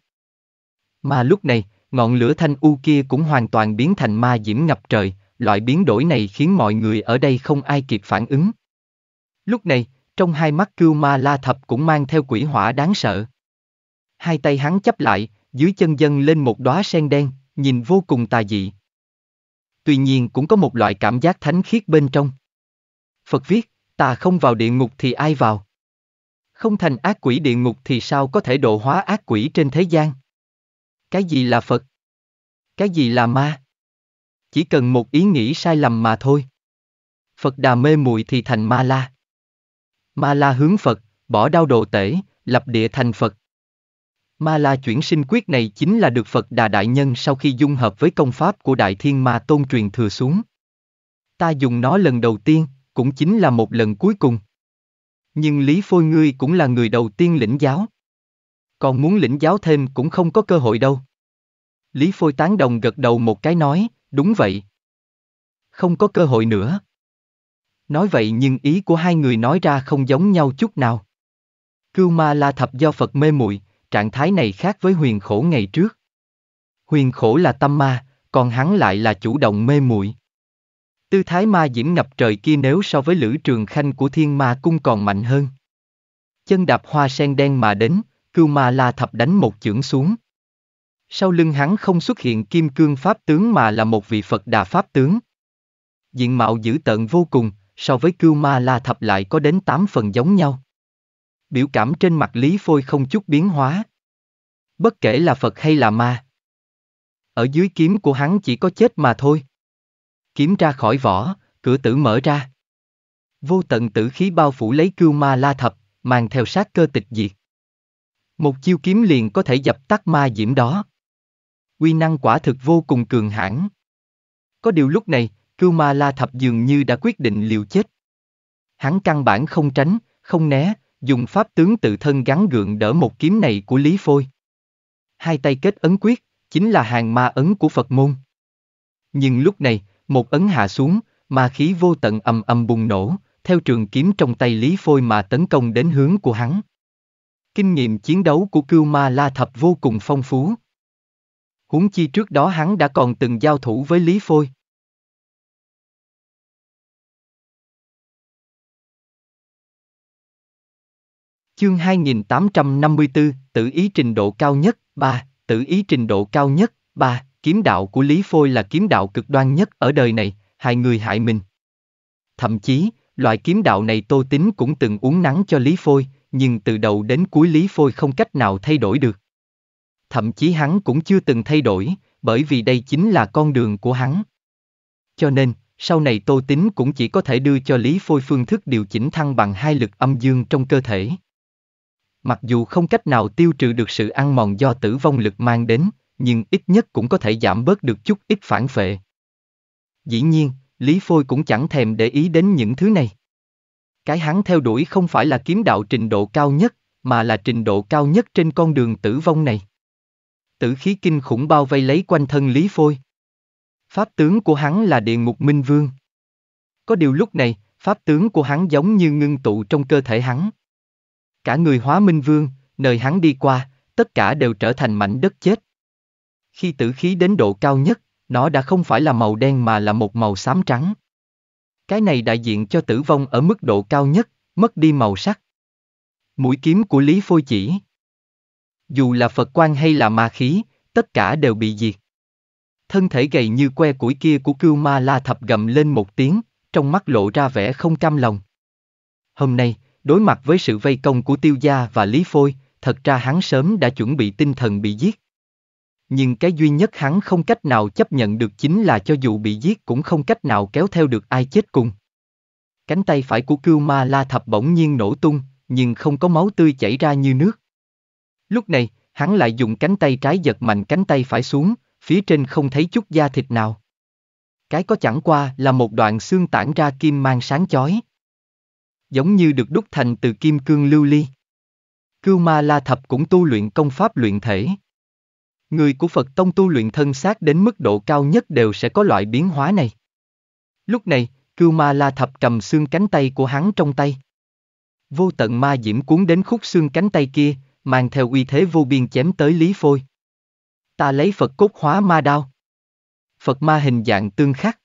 Mà lúc này, ngọn lửa thanh u kia cũng hoàn toàn biến thành ma diễm ngập trời, loại biến đổi này khiến mọi người ở đây không ai kịp phản ứng. Lúc này, trong hai mắt cưu ma la thập cũng mang theo quỷ hỏa đáng sợ. Hai tay hắn chấp lại, dưới chân dâng lên một đóa sen đen, nhìn vô cùng tà dị. Tuy nhiên cũng có một loại cảm giác thánh khiết bên trong. Phật viết, ta không vào địa ngục thì ai vào? Không thành ác quỷ địa ngục thì sao có thể độ hóa ác quỷ trên thế gian? Cái gì là Phật? Cái gì là ma? Chỉ cần một ý nghĩ sai lầm mà thôi. Phật đà mê muội thì thành ma la. Ma la hướng Phật, bỏ đau độ tể, lập địa thành Phật. Ma la chuyển sinh quyết này chính là được Phật đà đại nhân sau khi dung hợp với công pháp của đại thiên ma tôn truyền thừa xuống. Ta dùng nó lần đầu tiên, cũng chính là một lần cuối cùng. Nhưng Lý Phôi ngươi cũng là người đầu tiên lĩnh giáo. Còn muốn lĩnh giáo thêm cũng không có cơ hội đâu. Lý Phôi tán đồng gật đầu một cái nói, đúng vậy. Không có cơ hội nữa. Nói vậy nhưng ý của hai người nói ra không giống nhau chút nào. Cưu ma la thập do Phật mê muội, trạng thái này khác với huyền khổ ngày trước. Huyền khổ là tâm ma, còn hắn lại là chủ động mê muội. Tư thái ma diễm ngập trời kia nếu so với lữ trường khanh của thiên ma cung còn mạnh hơn. Chân đạp hoa sen đen mà đến, cưu ma la thập đánh một chưởng xuống. Sau lưng hắn không xuất hiện kim cương pháp tướng mà là một vị Phật đà pháp tướng. Diện mạo dữ tợn vô cùng, so với cưu ma la thập lại có đến 8 phần giống nhau. Biểu cảm trên mặt Lý Phôi không chút biến hóa. Bất kể là Phật hay là ma. Ở dưới kiếm của hắn chỉ có chết mà thôi. Kiếm ra khỏi vỏ, cửa tử mở ra. Vô tận tử khí bao phủ lấy cưu ma la thập, mang theo sát cơ tịch diệt. Một chiêu kiếm liền có thể dập tắt ma diễm đó. Quy năng quả thực vô cùng cường hãn. Có điều lúc này, cưu ma la thập dường như đã quyết định liều chết. Hắn căn bản không tránh, không né, dùng pháp tướng tự thân gắn gượng đỡ một kiếm này của Lý Phôi. Hai tay kết ấn quyết, chính là hàng ma ấn của Phật môn. Nhưng lúc này, một ấn hạ xuống, ma khí vô tận ầm ầm bùng nổ, theo trường kiếm trong tay Lý Phôi mà tấn công đến hướng của hắn. Kinh nghiệm chiến đấu của Cưu Ma La Thập vô cùng phong phú. Huống chi trước đó hắn đã còn từng giao thủ với Lý Phôi. Chương 2854, tự ý trình độ cao nhất, 3, tự ý trình độ cao nhất, 3, kiếm đạo của Lý Phôi là kiếm đạo cực đoan nhất ở đời này, hai người hại mình. Thậm chí, loại kiếm đạo này Tô Tính cũng từng uống nắng cho Lý Phôi, nhưng từ đầu đến cuối Lý Phôi không cách nào thay đổi được. Thậm chí hắn cũng chưa từng thay đổi, bởi vì đây chính là con đường của hắn. Cho nên, sau này Tô Tính cũng chỉ có thể đưa cho Lý Phôi phương thức điều chỉnh thăng bằng hai lực âm dương trong cơ thể. Mặc dù không cách nào tiêu trừ được sự ăn mòn do tử vong lực mang đến, nhưng ít nhất cũng có thể giảm bớt được chút ít phản phệ. Dĩ nhiên, Lý Phôi cũng chẳng thèm để ý đến những thứ này. Cái hắn theo đuổi không phải là kiếm đạo trình độ cao nhất, mà là trình độ cao nhất trên con đường tử vong này. Tử khí kinh khủng bao vây lấy quanh thân Lý Phôi. Pháp tướng của hắn là địa ngục minh vương. Có điều lúc này, pháp tướng của hắn giống như ngưng tụ trong cơ thể hắn. Cả người hóa minh vương, nơi hắn đi qua, tất cả đều trở thành mảnh đất chết. Khi tử khí đến độ cao nhất, nó đã không phải là màu đen mà là một màu xám trắng. Cái này đại diện cho tử vong ở mức độ cao nhất, mất đi màu sắc. Mũi kiếm của Lý Phôi chỉ. Dù là Phật quan hay là ma khí, tất cả đều bị diệt. Thân thể gầy như que củi kia của cưu ma la thập gầm lên một tiếng, trong mắt lộ ra vẻ không cam lòng. Hôm nay, đối mặt với sự vây công của tiêu gia và Lý Phôi, thật ra hắn sớm đã chuẩn bị tinh thần bị giết. Nhưng cái duy nhất hắn không cách nào chấp nhận được chính là cho dù bị giết cũng không cách nào kéo theo được ai chết cùng. Cánh tay phải của cưu ma la thập bỗng nhiên nổ tung, nhưng không có máu tươi chảy ra như nước. Lúc này, hắn lại dùng cánh tay trái giật mạnh cánh tay phải xuống, phía trên không thấy chút da thịt nào. Cái có chẳng qua là một đoạn xương tản ra kim mang sáng chói. Giống như được đúc thành từ kim cương lưu ly. Cưu ma la thập cũng tu luyện công pháp luyện thể. Người của Phật Tông tu luyện thân xác đến mức độ cao nhất đều sẽ có loại biến hóa này. Lúc này, Cưu Ma La Thập cầm xương cánh tay của hắn trong tay. Vô tận ma diễm cuốn đến khúc xương cánh tay kia, mang theo uy thế vô biên chém tới Lý Phôi. Ta lấy Phật cốt hóa ma đao. Phật ma hình dạng tương khắc.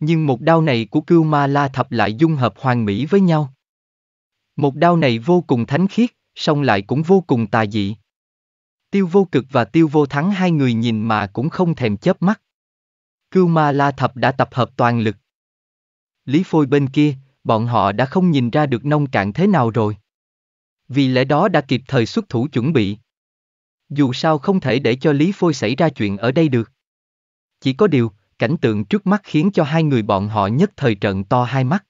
Nhưng một đao này của Cưu Ma La Thập lại dung hợp hoàn mỹ với nhau. Một đao này vô cùng thánh khiết, song lại cũng vô cùng tà dị. Tiêu vô cực và tiêu vô thắng hai người nhìn mà cũng không thèm chớp mắt. Cưu ma la thập đã tập hợp toàn lực. Lý phôi bên kia, bọn họ đã không nhìn ra được nông cạn thế nào rồi. Vì lẽ đó đã kịp thời xuất thủ chuẩn bị. Dù sao không thể để cho Lý Phôi xảy ra chuyện ở đây được. Chỉ có điều, cảnh tượng trước mắt khiến cho hai người bọn họ nhất thời trận to hai mắt.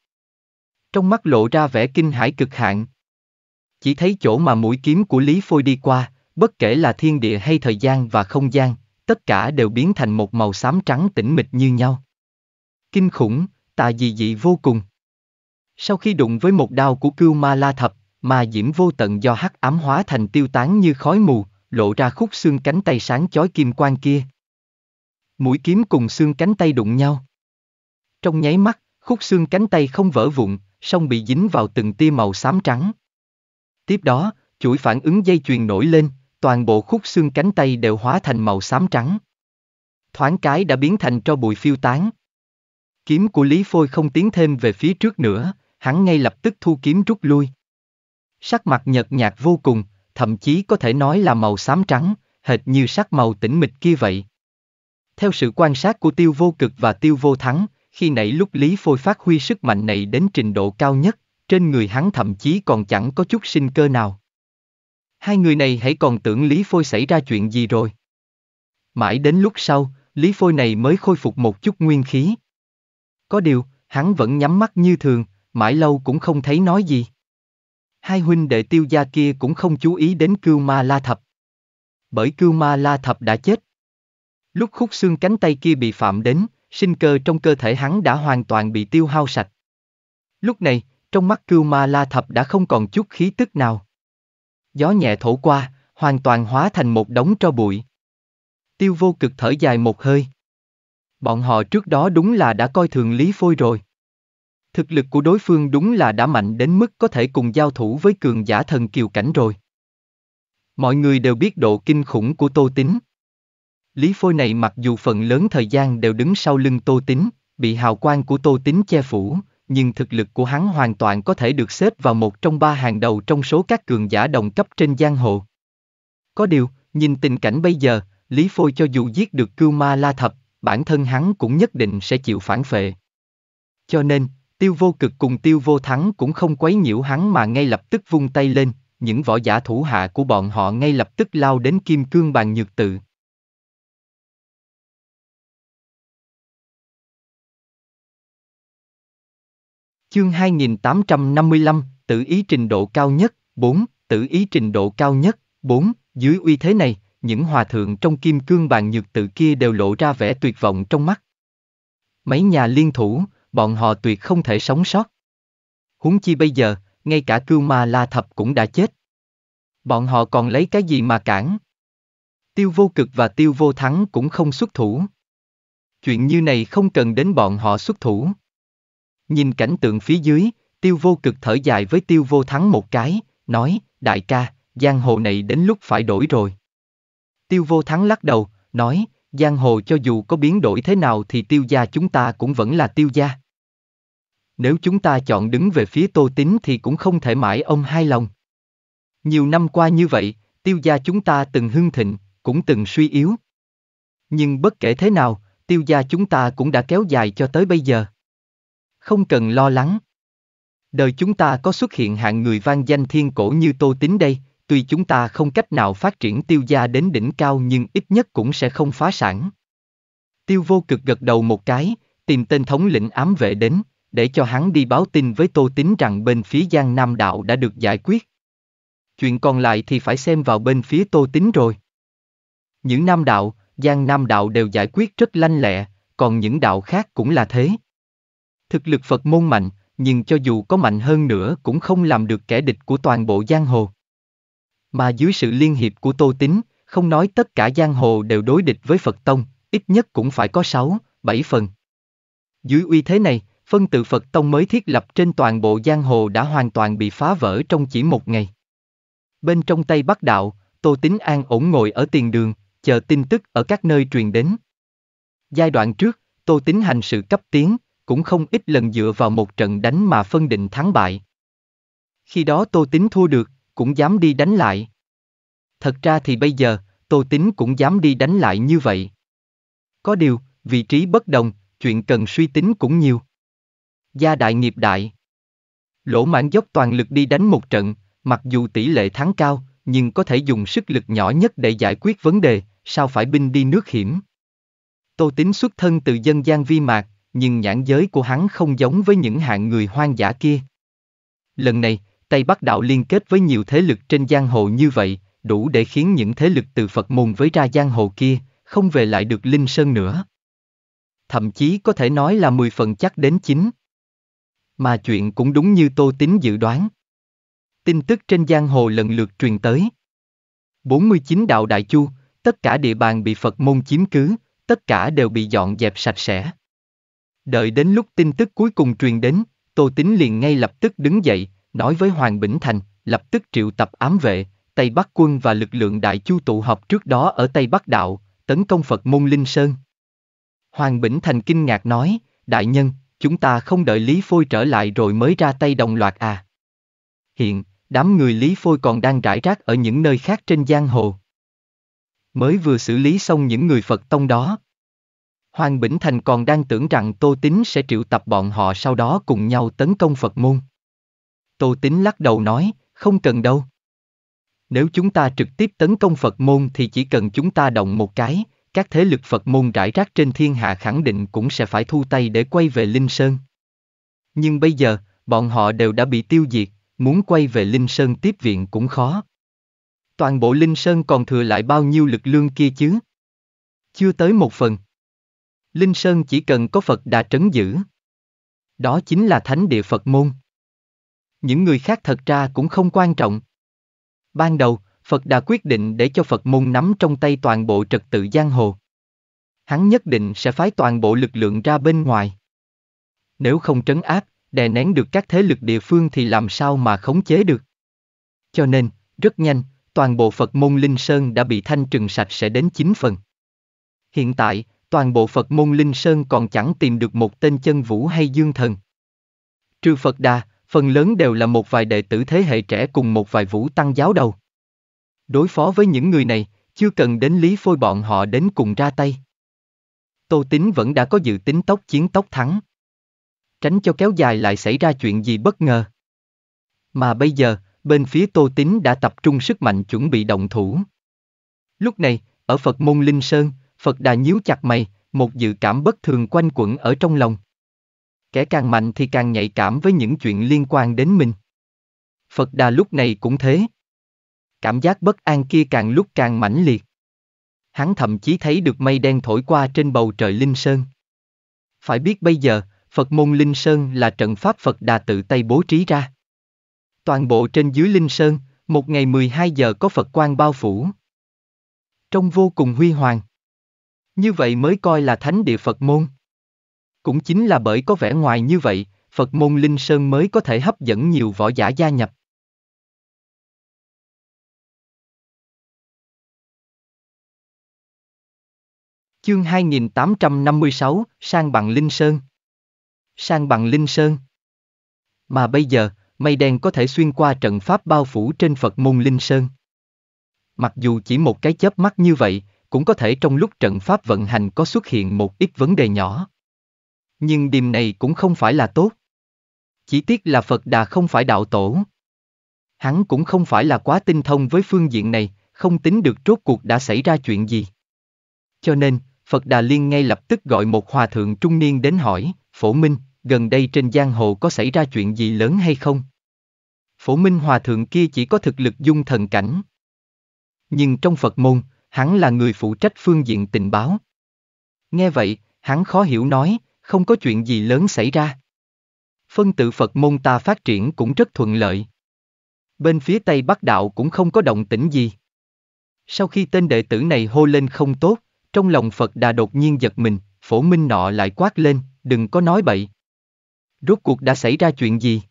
Trong mắt lộ ra vẻ kinh hãi cực hạn. Chỉ thấy chỗ mà mũi kiếm của Lý Phôi đi qua, bất kể là thiên địa hay thời gian và không gian, tất cả đều biến thành một màu xám trắng tĩnh mịch như nhau. Kinh khủng, tà dị dị vô cùng. Sau khi đụng với một đao của cưu ma la thập, ma diễm vô tận do hắc ám hóa thành tiêu tán như khói mù, lộ ra khúc xương cánh tay sáng chói kim quang kia. Mũi kiếm cùng xương cánh tay đụng nhau. Trong nháy mắt, khúc xương cánh tay không vỡ vụn, song bị dính vào từng tia màu xám trắng. Tiếp đó, chuỗi phản ứng dây chuyền nổi lên, toàn bộ khúc xương cánh tay đều hóa thành màu xám trắng. Thoáng cái đã biến thành tro bụi phiêu tán. Kiếm của Lý Phôi không tiến thêm về phía trước nữa, hắn ngay lập tức thu kiếm rút lui. Sắc mặt nhợt nhạt vô cùng, thậm chí có thể nói là màu xám trắng, hệt như sắc màu tĩnh mịch kia vậy. Theo sự quan sát của tiêu vô cực và tiêu vô thắng, khi nãy lúc Lý Phôi phát huy sức mạnh này đến trình độ cao nhất, trên người hắn thậm chí còn chẳng có chút sinh cơ nào. Hai người này hãy còn tưởng Lý Phôi xảy ra chuyện gì rồi. Mãi đến lúc sau, Lý Phôi này mới khôi phục một chút nguyên khí. Có điều, hắn vẫn nhắm mắt như thường, mãi lâu cũng không thấy nói gì. Hai huynh đệ tiêu gia kia cũng không chú ý đến cưu ma la thập. Bởi cưu ma la thập đã chết. Lúc khúc xương cánh tay kia bị phạm đến, sinh cơ trong cơ thể hắn đã hoàn toàn bị tiêu hao sạch. Lúc này, trong mắt cưu ma la thập đã không còn chút khí tức nào. Gió nhẹ thổi qua, hoàn toàn hóa thành một đống tro bụi. Tiêu vô cực thở dài một hơi. Bọn họ trước đó đúng là đã coi thường Lý Phôi rồi. Thực lực của đối phương đúng là đã mạnh đến mức có thể cùng giao thủ với cường giả thần kiều cảnh rồi. Mọi người đều biết độ kinh khủng của Tô Tính. Lý Phôi này mặc dù phần lớn thời gian đều đứng sau lưng Tô Tính, bị hào quang của Tô Tính che phủ, nhưng thực lực của hắn hoàn toàn có thể được xếp vào một trong ba hàng đầu trong số các cường giả đồng cấp trên giang hồ. Có điều, nhìn tình cảnh bây giờ, Lý Phôi cho dù giết được cưu ma la thập, bản thân hắn cũng nhất định sẽ chịu phản phệ. Cho nên, tiêu vô cực cùng tiêu vô thắng cũng không quấy nhiễu hắn mà ngay lập tức vung tay lên, những võ giả thủ hạ của bọn họ ngay lập tức lao đến kim cương bàn nhược tự. Chương 2855, tự ý trình độ cao nhất, 4, tự ý trình độ cao nhất, 4, dưới uy thế này, những hòa thượng trong kim cương bàn nhược tự kia đều lộ ra vẻ tuyệt vọng trong mắt. Mấy nhà liên thủ, bọn họ tuyệt không thể sống sót. Huống chi bây giờ, ngay cả cưu ma la thập cũng đã chết. Bọn họ còn lấy cái gì mà cản? Tiêu vô cực và tiêu vô thắng cũng không xuất thủ. Chuyện như này không cần đến bọn họ xuất thủ. Nhìn cảnh tượng phía dưới, tiêu vô cực thở dài với tiêu vô thắng một cái, nói, đại ca, giang hồ này đến lúc phải đổi rồi. Tiêu vô thắng lắc đầu, nói, giang hồ cho dù có biến đổi thế nào thì tiêu gia chúng ta cũng vẫn là tiêu gia. Nếu chúng ta chọn đứng về phía tô tính thì cũng không thể mãi ông hai lòng. Nhiều năm qua như vậy, tiêu gia chúng ta từng hưng thịnh, cũng từng suy yếu. Nhưng bất kể thế nào, tiêu gia chúng ta cũng đã kéo dài cho tới bây giờ. Không cần lo lắng. Đời chúng ta có xuất hiện hạng người vang danh thiên cổ như Tô Tính đây, tuy chúng ta không cách nào phát triển tiêu gia đến đỉnh cao nhưng ít nhất cũng sẽ không phá sản. Tiêu vô cực gật đầu một cái, tìm tên thống lĩnh ám vệ đến, để cho hắn đi báo tin với Tô Tín rằng bên phía Giang Nam Đạo đã được giải quyết. Chuyện còn lại thì phải xem vào bên phía Tô Tín rồi. Những Nam Đạo, Giang Nam Đạo đều giải quyết rất lanh lẹ, còn những đạo khác cũng là thế. Thực lực Phật môn mạnh, nhưng cho dù có mạnh hơn nữa cũng không làm được kẻ địch của toàn bộ giang hồ. Mà dưới sự liên hiệp của Tô Tín, không nói tất cả giang hồ đều đối địch với Phật Tông, ít nhất cũng phải có 6, 7 phần. Dưới uy thế này, phân tự Phật Tông mới thiết lập trên toàn bộ giang hồ đã hoàn toàn bị phá vỡ trong chỉ một ngày. Bên trong Tây Bắc Đạo, Tô Tín an ổn ngồi ở tiền đường, chờ tin tức ở các nơi truyền đến. Giai đoạn trước, Tô Tín hành sự cấp tiến, cũng không ít lần dựa vào một trận đánh mà phân định thắng bại. Khi đó Tô Tín thua được, cũng dám đi đánh lại. Thật ra thì bây giờ, Tô Tín cũng dám đi đánh lại như vậy. Có điều, vị trí bất đồng, chuyện cần suy tính cũng nhiều. Gia đại nghiệp đại. Lỗ mãn dốc toàn lực đi đánh một trận, mặc dù tỷ lệ thắng cao, nhưng có thể dùng sức lực nhỏ nhất để giải quyết vấn đề, sao phải binh đi nước hiểm. Tô Tín xuất thân từ dân gian vi mạc, nhưng nhãn giới của hắn không giống với những hạng người hoang dã kia. Lần này, Tây Bắc đạo liên kết với nhiều thế lực trên giang hồ như vậy, đủ để khiến những thế lực từ Phật môn với ra giang hồ kia, không về lại được Linh Sơn nữa. Thậm chí có thể nói là 10 phần chắc đến 9. Mà chuyện cũng đúng như Tô Tín dự đoán. Tin tức trên giang hồ lần lượt truyền tới. 49 đạo Đại Chu, tất cả địa bàn bị Phật môn chiếm cứ, tất cả đều bị dọn dẹp sạch sẽ. Đợi đến lúc tin tức cuối cùng truyền đến, Tô Tín liền ngay lập tức đứng dậy, nói với Hoàng Bỉnh Thành, lập tức triệu tập ám vệ, Tây Bắc quân và lực lượng Đại Chu tụ họp trước đó ở Tây Bắc Đạo, tấn công Phật môn Linh Sơn. Hoàng Bỉnh Thành kinh ngạc nói, đại nhân, chúng ta không đợi Lý Phôi trở lại rồi mới ra tay đồng loạt à. Hiện, đám người Lý Phôi còn đang rải rác ở những nơi khác trên giang hồ. Mới vừa xử lý xong những người Phật tông đó. Hoàng Bỉnh Thành còn đang tưởng rằng Tô Tín sẽ triệu tập bọn họ sau đó cùng nhau tấn công Phật môn. Tô Tín lắc đầu nói, không cần đâu. Nếu chúng ta trực tiếp tấn công Phật môn thì chỉ cần chúng ta động một cái, các thế lực Phật môn rải rác trên thiên hạ khẳng định cũng sẽ phải thu tay để quay về Linh Sơn. Nhưng bây giờ, bọn họ đều đã bị tiêu diệt, muốn quay về Linh Sơn tiếp viện cũng khó. Toàn bộ Linh Sơn còn thừa lại bao nhiêu lực lương kia chứ? Chưa tới một phần. Linh Sơn chỉ cần có Phật Đà trấn giữ. Đó chính là thánh địa Phật môn. Những người khác thật ra cũng không quan trọng. Ban đầu, Phật Đà quyết định để cho Phật môn nắm trong tay toàn bộ trật tự giang hồ. Hắn nhất định sẽ phái toàn bộ lực lượng ra bên ngoài. Nếu không trấn áp, đè nén được các thế lực địa phương thì làm sao mà khống chế được. Cho nên, rất nhanh, toàn bộ Phật môn Linh Sơn đã bị thanh trừng sạch sẽ đến 9 phần. Hiện tại, toàn bộ Phật môn Linh Sơn còn chẳng tìm được một tên chân vũ hay dương thần. Trừ Phật Đà, phần lớn đều là một vài đệ tử thế hệ trẻ cùng một vài vũ tăng giáo đầu. Đối phó với những người này, chưa cần đến lý phôi bọn họ đến cùng ra tay. Tô Tín vẫn đã có dự tính tốc chiến tốc thắng. Tránh cho kéo dài lại xảy ra chuyện gì bất ngờ. Mà bây giờ, bên phía Tô Tín đã tập trung sức mạnh chuẩn bị động thủ. Lúc này, ở Phật môn Linh Sơn, Phật Đà nhíu chặt mày, một dự cảm bất thường quanh quẩn ở trong lòng. Kẻ càng mạnh thì càng nhạy cảm với những chuyện liên quan đến mình. Phật Đà lúc này cũng thế. Cảm giác bất an kia càng lúc càng mãnh liệt. Hắn thậm chí thấy được mây đen thổi qua trên bầu trời Linh Sơn. Phải biết bây giờ, Phật môn Linh Sơn là trận pháp Phật Đà tự tay bố trí ra. Toàn bộ trên dưới Linh Sơn, một ngày 12 giờ có Phật quan bao phủ. Trông vô cùng huy hoàng. Như vậy mới coi là thánh địa Phật môn. Cũng chính là bởi có vẻ ngoài như vậy, Phật môn Linh Sơn mới có thể hấp dẫn nhiều võ giả gia nhập. Chương 2856, sang bằng Linh Sơn. Sang bằng Linh Sơn. Mà bây giờ, mây đen có thể xuyên qua trận pháp bao phủ trên Phật môn Linh Sơn. Mặc dù chỉ một cái chớp mắt như vậy, cũng có thể trong lúc trận pháp vận hành có xuất hiện một ít vấn đề nhỏ. Nhưng điểm này cũng không phải là tốt. Chỉ tiếc là Phật Đà không phải đạo tổ. Hắn cũng không phải là quá tinh thông với phương diện này, không tính được rốt cuộc đã xảy ra chuyện gì. Cho nên, Phật Đà Liên ngay lập tức gọi một hòa thượng trung niên đến hỏi, Phổ Minh, gần đây trên giang hồ có xảy ra chuyện gì lớn hay không? Phổ Minh Hòa Thượng kia chỉ có thực lực dung thần cảnh. Nhưng trong Phật môn, hắn là người phụ trách phương diện tình báo. Nghe vậy, hắn khó hiểu nói, không có chuyện gì lớn xảy ra. Phân tự Phật môn ta phát triển cũng rất thuận lợi. Bên phía Tây Bắc Đạo cũng không có động tĩnh gì. Sau khi tên đệ tử này hô lên không tốt, trong lòng Phật Đà đột nhiên giật mình, phổ minh nọ lại quát lên, đừng có nói bậy. Rốt cuộc đã xảy ra chuyện gì?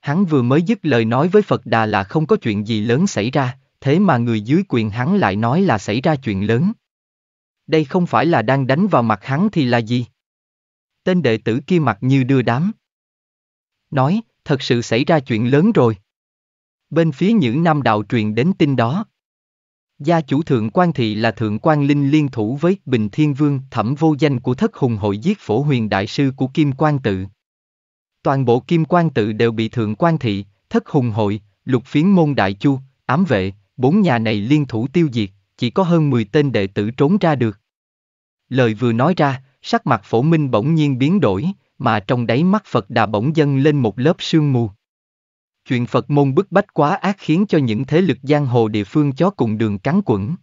Hắn vừa mới dứt lời nói với Phật Đà là không có chuyện gì lớn xảy ra, thế mà người dưới quyền hắn lại nói là xảy ra chuyện lớn. Đây không phải là đang đánh vào mặt hắn thì là gì? Tên đệ tử kia mặt như đưa đám. Nói, thật sự xảy ra chuyện lớn rồi. Bên phía những nam đạo truyền đến tin đó. Gia chủ thượng quan thị là thượng quan linh liên thủ với Bình Thiên Vương thẩm vô danh của thất hùng hội giết phổ huyền đại sư của Kim Quan Tự. Toàn bộ Kim Quan Tự đều bị thượng quan thị, thất hùng hội, lục phiến môn đại chu, ám vệ, bốn nhà này liên thủ tiêu diệt, chỉ có hơn 10 tên đệ tử trốn ra được. Lời vừa nói ra, sắc mặt phổ minh bỗng nhiên biến đổi, mà trong đáy mắt Phật đà bỗng dâng lên một lớp sương mù. Chuyện Phật môn bức bách quá ác khiến cho những thế lực giang hồ địa phương chó cùng đường cắn quẩn.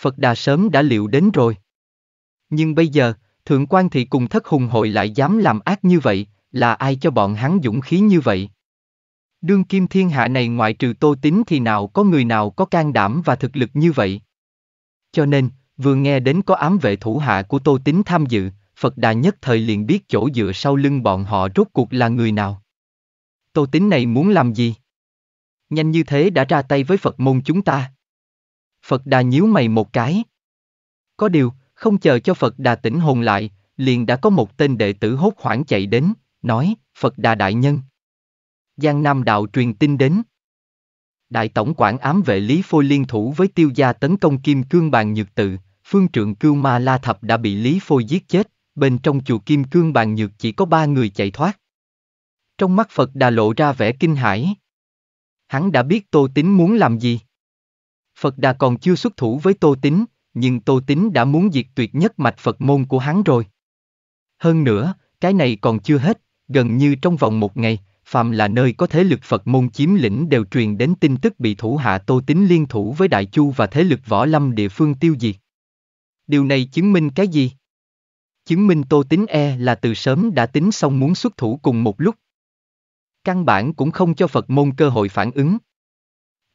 Phật đà sớm đã liệu đến rồi. Nhưng bây giờ, Thượng quan thị cùng thất hùng hội lại dám làm ác như vậy, là ai cho bọn hắn dũng khí như vậy? Đương kim thiên hạ này ngoại trừ tô tín thì nào có người nào có can đảm và thực lực như vậy? Cho nên, vừa nghe đến có ám vệ thủ hạ của tô tín tham dự, Phật Đà nhất thời liền biết chỗ dựa sau lưng bọn họ rốt cuộc là người nào. Tô Tín này muốn làm gì? Nhanh như thế đã ra tay với Phật môn chúng ta. Phật Đà nhíu mày một cái. Có điều, không chờ cho Phật Đà tỉnh hồn lại, liền đã có một tên đệ tử hốt hoảng chạy đến, nói, Phật Đà đại nhân. Giang Nam đạo truyền tin đến. Đại tổng quản ám vệ Lý Phôi liên thủ với tiêu gia tấn công Kim Cương Bàn Nhược Tự, phương trượng Cưu Ma La Thập đã bị Lý Phôi giết chết, bên trong chùa Kim Cương Bàn Nhược chỉ có ba người chạy thoát. Trong mắt Phật Đà lộ ra vẻ kinh hãi. Hắn đã biết Tô Tính muốn làm gì. Phật Đà còn chưa xuất thủ với Tô Tính, nhưng Tô Tính đã muốn diệt tuyệt nhất mạch Phật môn của hắn rồi. Hơn nữa, cái này còn chưa hết, gần như trong vòng một ngày, phàm là nơi có thế lực Phật môn chiếm lĩnh đều truyền đến tin tức bị thủ hạ Tô Tín liên thủ với Đại Chu và thế lực võ lâm địa phương tiêu diệt. Điều này chứng minh cái gì? Chứng minh Tô Tín e là từ sớm đã tính xong muốn xuất thủ cùng một lúc. Căn bản cũng không cho Phật môn cơ hội phản ứng.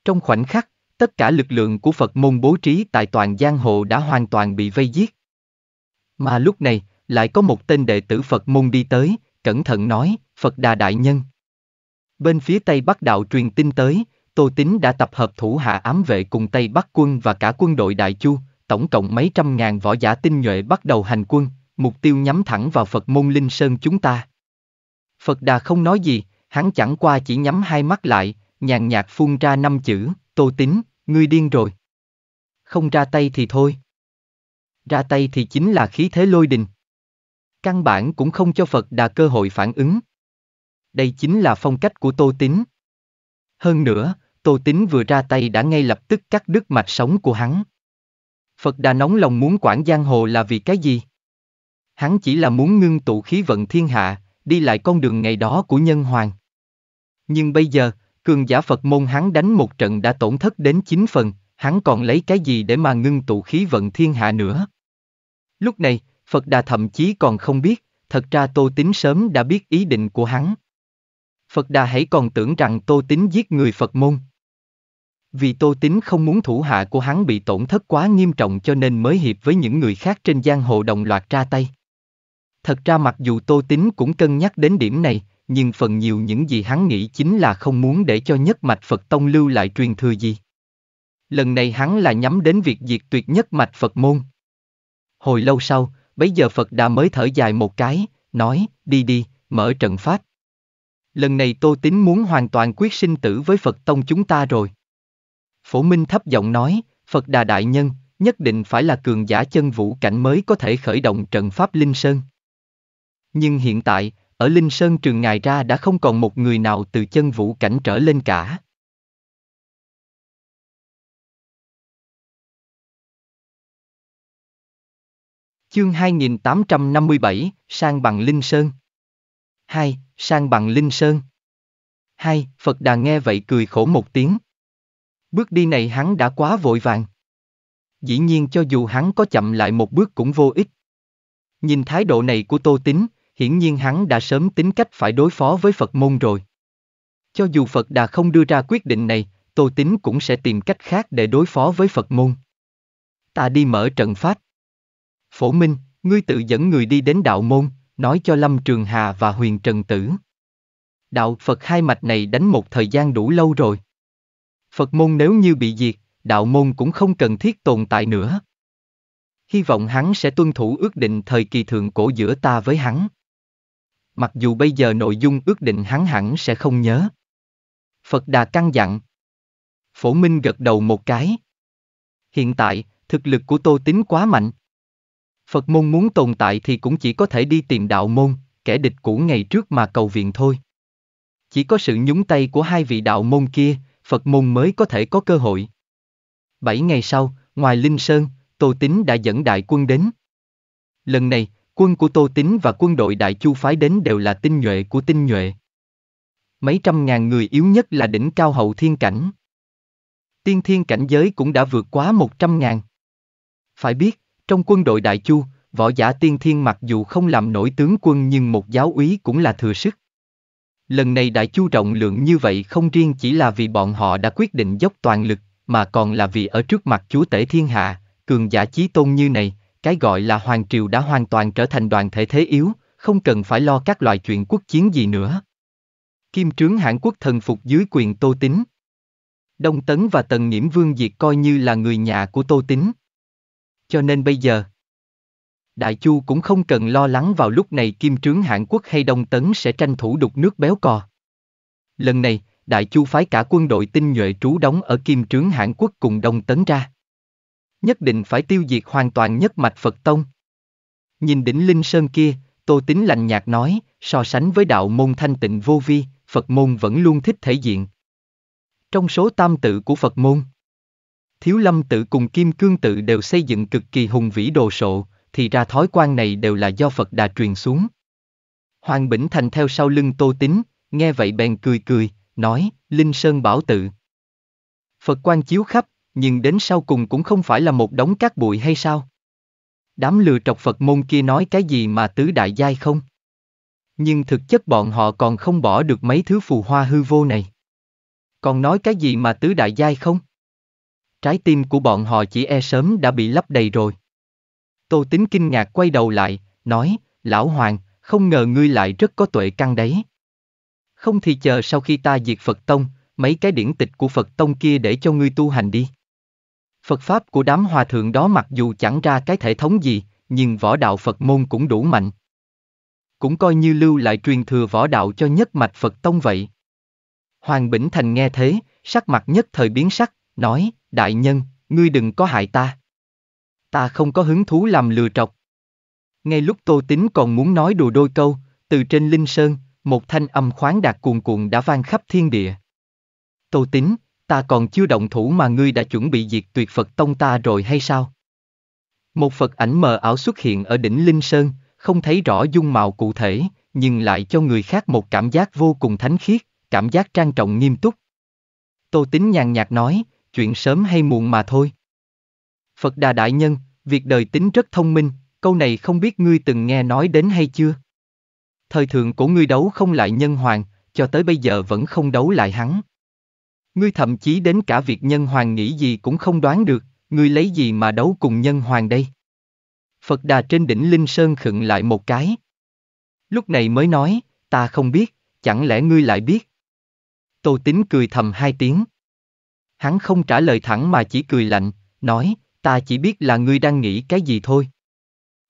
Trong khoảnh khắc, tất cả lực lượng của Phật môn bố trí tại toàn giang hồ đã hoàn toàn bị vây giết. Mà lúc này, lại có một tên đệ tử Phật môn đi tới, cẩn thận nói, Phật Đà Đại Nhân. Bên phía Tây Bắc Đạo truyền tin tới, Tô Tín đã tập hợp thủ hạ ám vệ cùng Tây Bắc quân và cả quân đội Đại Chu, tổng cộng mấy trăm ngàn võ giả tinh nhuệ bắt đầu hành quân, mục tiêu nhắm thẳng vào Phật môn Linh Sơn chúng ta. Phật Đà không nói gì, hắn chẳng qua chỉ nhắm hai mắt lại, nhàn nhạt phun ra năm chữ, Tô Tín, ngươi điên rồi. Không ra tay thì thôi. Ra tay thì chính là khí thế lôi đình. Căn bản cũng không cho Phật Đà cơ hội phản ứng. Đây chính là phong cách của Tô Tín. Hơn nữa, Tô Tín vừa ra tay đã ngay lập tức cắt đứt mạch sống của hắn. Phật Đà nóng lòng muốn quản giang hồ là vì cái gì? Hắn chỉ là muốn ngưng tụ khí vận thiên hạ, đi lại con đường ngày đó của nhân hoàng. Nhưng bây giờ, cường giả Phật môn hắn đánh một trận đã tổn thất đến 9 phần, hắn còn lấy cái gì để mà ngưng tụ khí vận thiên hạ nữa? Lúc này, Phật Đà thậm chí còn không biết, thật ra Tô Tín sớm đã biết ý định của hắn. Phật Đà hãy còn tưởng rằng Tô Tín giết người Phật môn. Vì Tô Tín không muốn thủ hạ của hắn bị tổn thất quá nghiêm trọng cho nên mới hiệp với những người khác trên giang hồ đồng loạt ra tay. Thật ra mặc dù Tô Tín cũng cân nhắc đến điểm này, nhưng phần nhiều những gì hắn nghĩ chính là không muốn để cho nhất mạch Phật Tông lưu lại truyền thừa gì. Lần này hắn là nhắm đến việc diệt tuyệt nhất mạch Phật môn. Hồi lâu sau, bấy giờ Phật đã mới thở dài một cái, nói, đi đi, mở trận pháp. Lần này Tô Tín muốn hoàn toàn quyết sinh tử với Phật Tông chúng ta rồi. Phổ Minh thấp giọng nói, Phật Đà Đại Nhân, nhất định phải là cường giả chân vũ cảnh mới có thể khởi động trận pháp Linh Sơn. Nhưng hiện tại, ở Linh Sơn trường ngài ra đã không còn một người nào từ chân vũ cảnh trở lên cả. Chương 2857, sang bằng Linh Sơn 2 sang bằng Linh Sơn. Hai, Phật Đà nghe vậy cười khổ một tiếng. Bước đi này hắn đã quá vội vàng. Dĩ nhiên cho dù hắn có chậm lại một bước cũng vô ích. Nhìn thái độ này của Tô Tính, hiển nhiên hắn đã sớm tính cách phải đối phó với Phật môn rồi. Cho dù Phật Đà không đưa ra quyết định này, Tô Tính cũng sẽ tìm cách khác để đối phó với Phật môn. Ta đi mở trận pháp. Phổ Minh, ngươi tự dẫn người đi đến đạo môn, nói cho Lâm Trường Hà và Huyền Trần Tử. Đạo Phật hai mạch này đánh một thời gian đủ lâu rồi. Phật môn nếu như bị diệt, đạo môn cũng không cần thiết tồn tại nữa. Hy vọng hắn sẽ tuân thủ ước định thời kỳ thượng cổ giữa ta với hắn. Mặc dù bây giờ nội dung ước định hắn hẳn sẽ không nhớ. Phật Đà căn dặn. Phổ Minh gật đầu một cái. Hiện tại, thực lực của Tô Tín quá mạnh. Phật môn muốn tồn tại thì cũng chỉ có thể đi tìm đạo môn, kẻ địch cũ ngày trước mà cầu viện thôi. Chỉ có sự nhúng tay của hai vị đạo môn kia, Phật môn mới có thể có cơ hội. Bảy ngày sau, ngoài Linh Sơn, Tô Tín đã dẫn đại quân đến. Lần này, quân của Tô Tín và quân đội Đại Chu phái đến đều là tinh nhuệ của tinh nhuệ. Mấy trăm ngàn người yếu nhất là đỉnh cao hậu thiên cảnh. Tiên thiên cảnh giới cũng đã vượt quá một trăm ngàn. Phải biết, trong quân đội Đại Chu, võ giả tiên thiên mặc dù không làm nổi tướng quân nhưng một giáo úy cũng là thừa sức. Lần này Đại Chu rộng lượng như vậy không riêng chỉ là vì bọn họ đã quyết định dốc toàn lực, mà còn là vì ở trước mặt chúa tể thiên hạ, cường giả chí tôn như này, cái gọi là hoàng triều đã hoàn toàn trở thành đoàn thể thế yếu, không cần phải lo các loại chuyện quốc chiến gì nữa. Kim trướng hãn quốc thần phục dưới quyền Tô Tính. Đông Tấn và Tần Nghiễm Vương Diệt coi như là người nhà của Tô Tính. Cho nên bây giờ, Đại Chu cũng không cần lo lắng vào lúc này Kim trướng Hàn Quốc hay Đông Tấn sẽ tranh thủ đục nước béo cò. Lần này, Đại Chu phái cả quân đội tinh nhuệ trú đóng ở Kim trướng Hàn Quốc cùng Đông Tấn ra. Nhất định phải tiêu diệt hoàn toàn nhất mạch Phật Tông. Nhìn đỉnh Linh Sơn kia, Tô Tính lành nhạt nói, so sánh với đạo môn thanh tịnh vô vi, Phật môn vẫn luôn thích thể diện. Trong số tam tự của Phật môn, Thiếu Lâm tự cùng Kim Cương tự đều xây dựng cực kỳ hùng vĩ đồ sộ, thì ra thói quan này đều là do Phật Đà truyền xuống. Hoàng Bỉnh Thành theo sau lưng Tô Tính, nghe vậy bèn cười cười, nói, Linh Sơn bảo tự. Phật quan chiếu khắp, nhưng đến sau cùng cũng không phải là một đống cát bụi hay sao? Đám lừa trọc Phật môn kia nói cái gì mà tứ đại giai không? Nhưng thực chất bọn họ còn không bỏ được mấy thứ phù hoa hư vô này. Còn nói cái gì mà tứ đại giai không? Trái tim của bọn họ chỉ e sớm đã bị lấp đầy rồi. Tô Tính kinh ngạc quay đầu lại, nói, Lão Hoàng, không ngờ ngươi lại rất có tuệ căn đấy. Không thì chờ sau khi ta diệt Phật Tông, mấy cái điển tịch của Phật Tông kia để cho ngươi tu hành đi. Phật Pháp của đám hòa thượng đó mặc dù chẳng ra cái thể thống gì, nhưng võ đạo Phật môn cũng đủ mạnh. Cũng coi như lưu lại truyền thừa võ đạo cho nhất mạch Phật Tông vậy. Hoàng Bỉnh Thành nghe thế, sắc mặt nhất thời biến sắc, nói, đại nhân, ngươi đừng có hại ta. Ta không có hứng thú làm lừa trọc. Ngay lúc Tô Tính còn muốn nói đùa đôi câu, từ trên Linh Sơn, một thanh âm khoáng đạt cuồn cuộn đã vang khắp thiên địa. Tô Tính, ta còn chưa động thủ mà ngươi đã chuẩn bị diệt tuyệt Phật tông ta rồi hay sao? Một Phật ảnh mờ ảo xuất hiện ở đỉnh Linh Sơn, không thấy rõ dung mạo cụ thể, nhưng lại cho người khác một cảm giác vô cùng thánh khiết, cảm giác trang trọng nghiêm túc. Tô Tính nhàn nhạt nói, chuyện sớm hay muộn mà thôi. Phật Đà Đại Nhân, việc đời tính rất thông minh, câu này không biết ngươi từng nghe nói đến hay chưa? Thời thượng của ngươi đấu không lại nhân hoàng, cho tới bây giờ vẫn không đấu lại hắn. Ngươi thậm chí đến cả việc nhân hoàng nghĩ gì cũng không đoán được, ngươi lấy gì mà đấu cùng nhân hoàng đây? Phật Đà trên đỉnh Linh Sơn khựng lại một cái. Lúc này mới nói, ta không biết, chẳng lẽ ngươi lại biết? Tô Tính cười thầm hai tiếng. Hắn không trả lời thẳng mà chỉ cười lạnh, nói, ta chỉ biết là ngươi đang nghĩ cái gì thôi.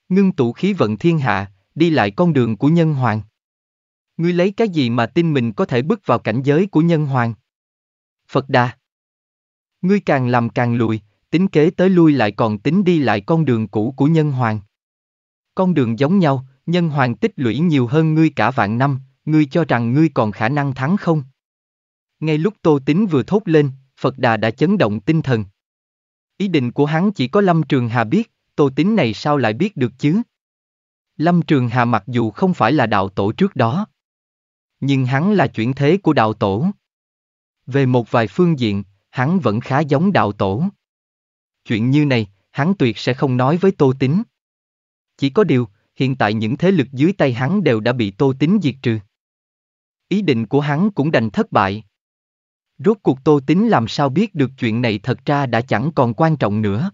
Ngưng tụ khí vận thiên hạ, đi lại con đường của nhân hoàng. Ngươi lấy cái gì mà tin mình có thể bước vào cảnh giới của nhân hoàng? Phật Đà. Ngươi càng làm càng lùi, tính kế tới lui lại còn tính đi lại con đường cũ của nhân hoàng. Con đường giống nhau, nhân hoàng tích lũy nhiều hơn ngươi cả vạn năm, ngươi cho rằng ngươi còn khả năng thắng không? Ngay lúc Tô Tính vừa thốt lên, Phật Đà đã chấn động tinh thần. Ý định của hắn chỉ có Lâm Trường Hà biết, Tô Tính này sao lại biết được chứ? Lâm Trường Hà mặc dù không phải là đạo tổ trước đó. Nhưng hắn là chuyển thế của đạo tổ. Về một vài phương diện, hắn vẫn khá giống đạo tổ. Chuyện như này, hắn tuyệt sẽ không nói với Tô Tính. Chỉ có điều, hiện tại những thế lực dưới tay hắn đều đã bị Tô Tính diệt trừ. Ý định của hắn cũng đành thất bại. Rốt cuộc Tô Tính làm sao biết được chuyện này thật ra đã chẳng còn quan trọng nữa.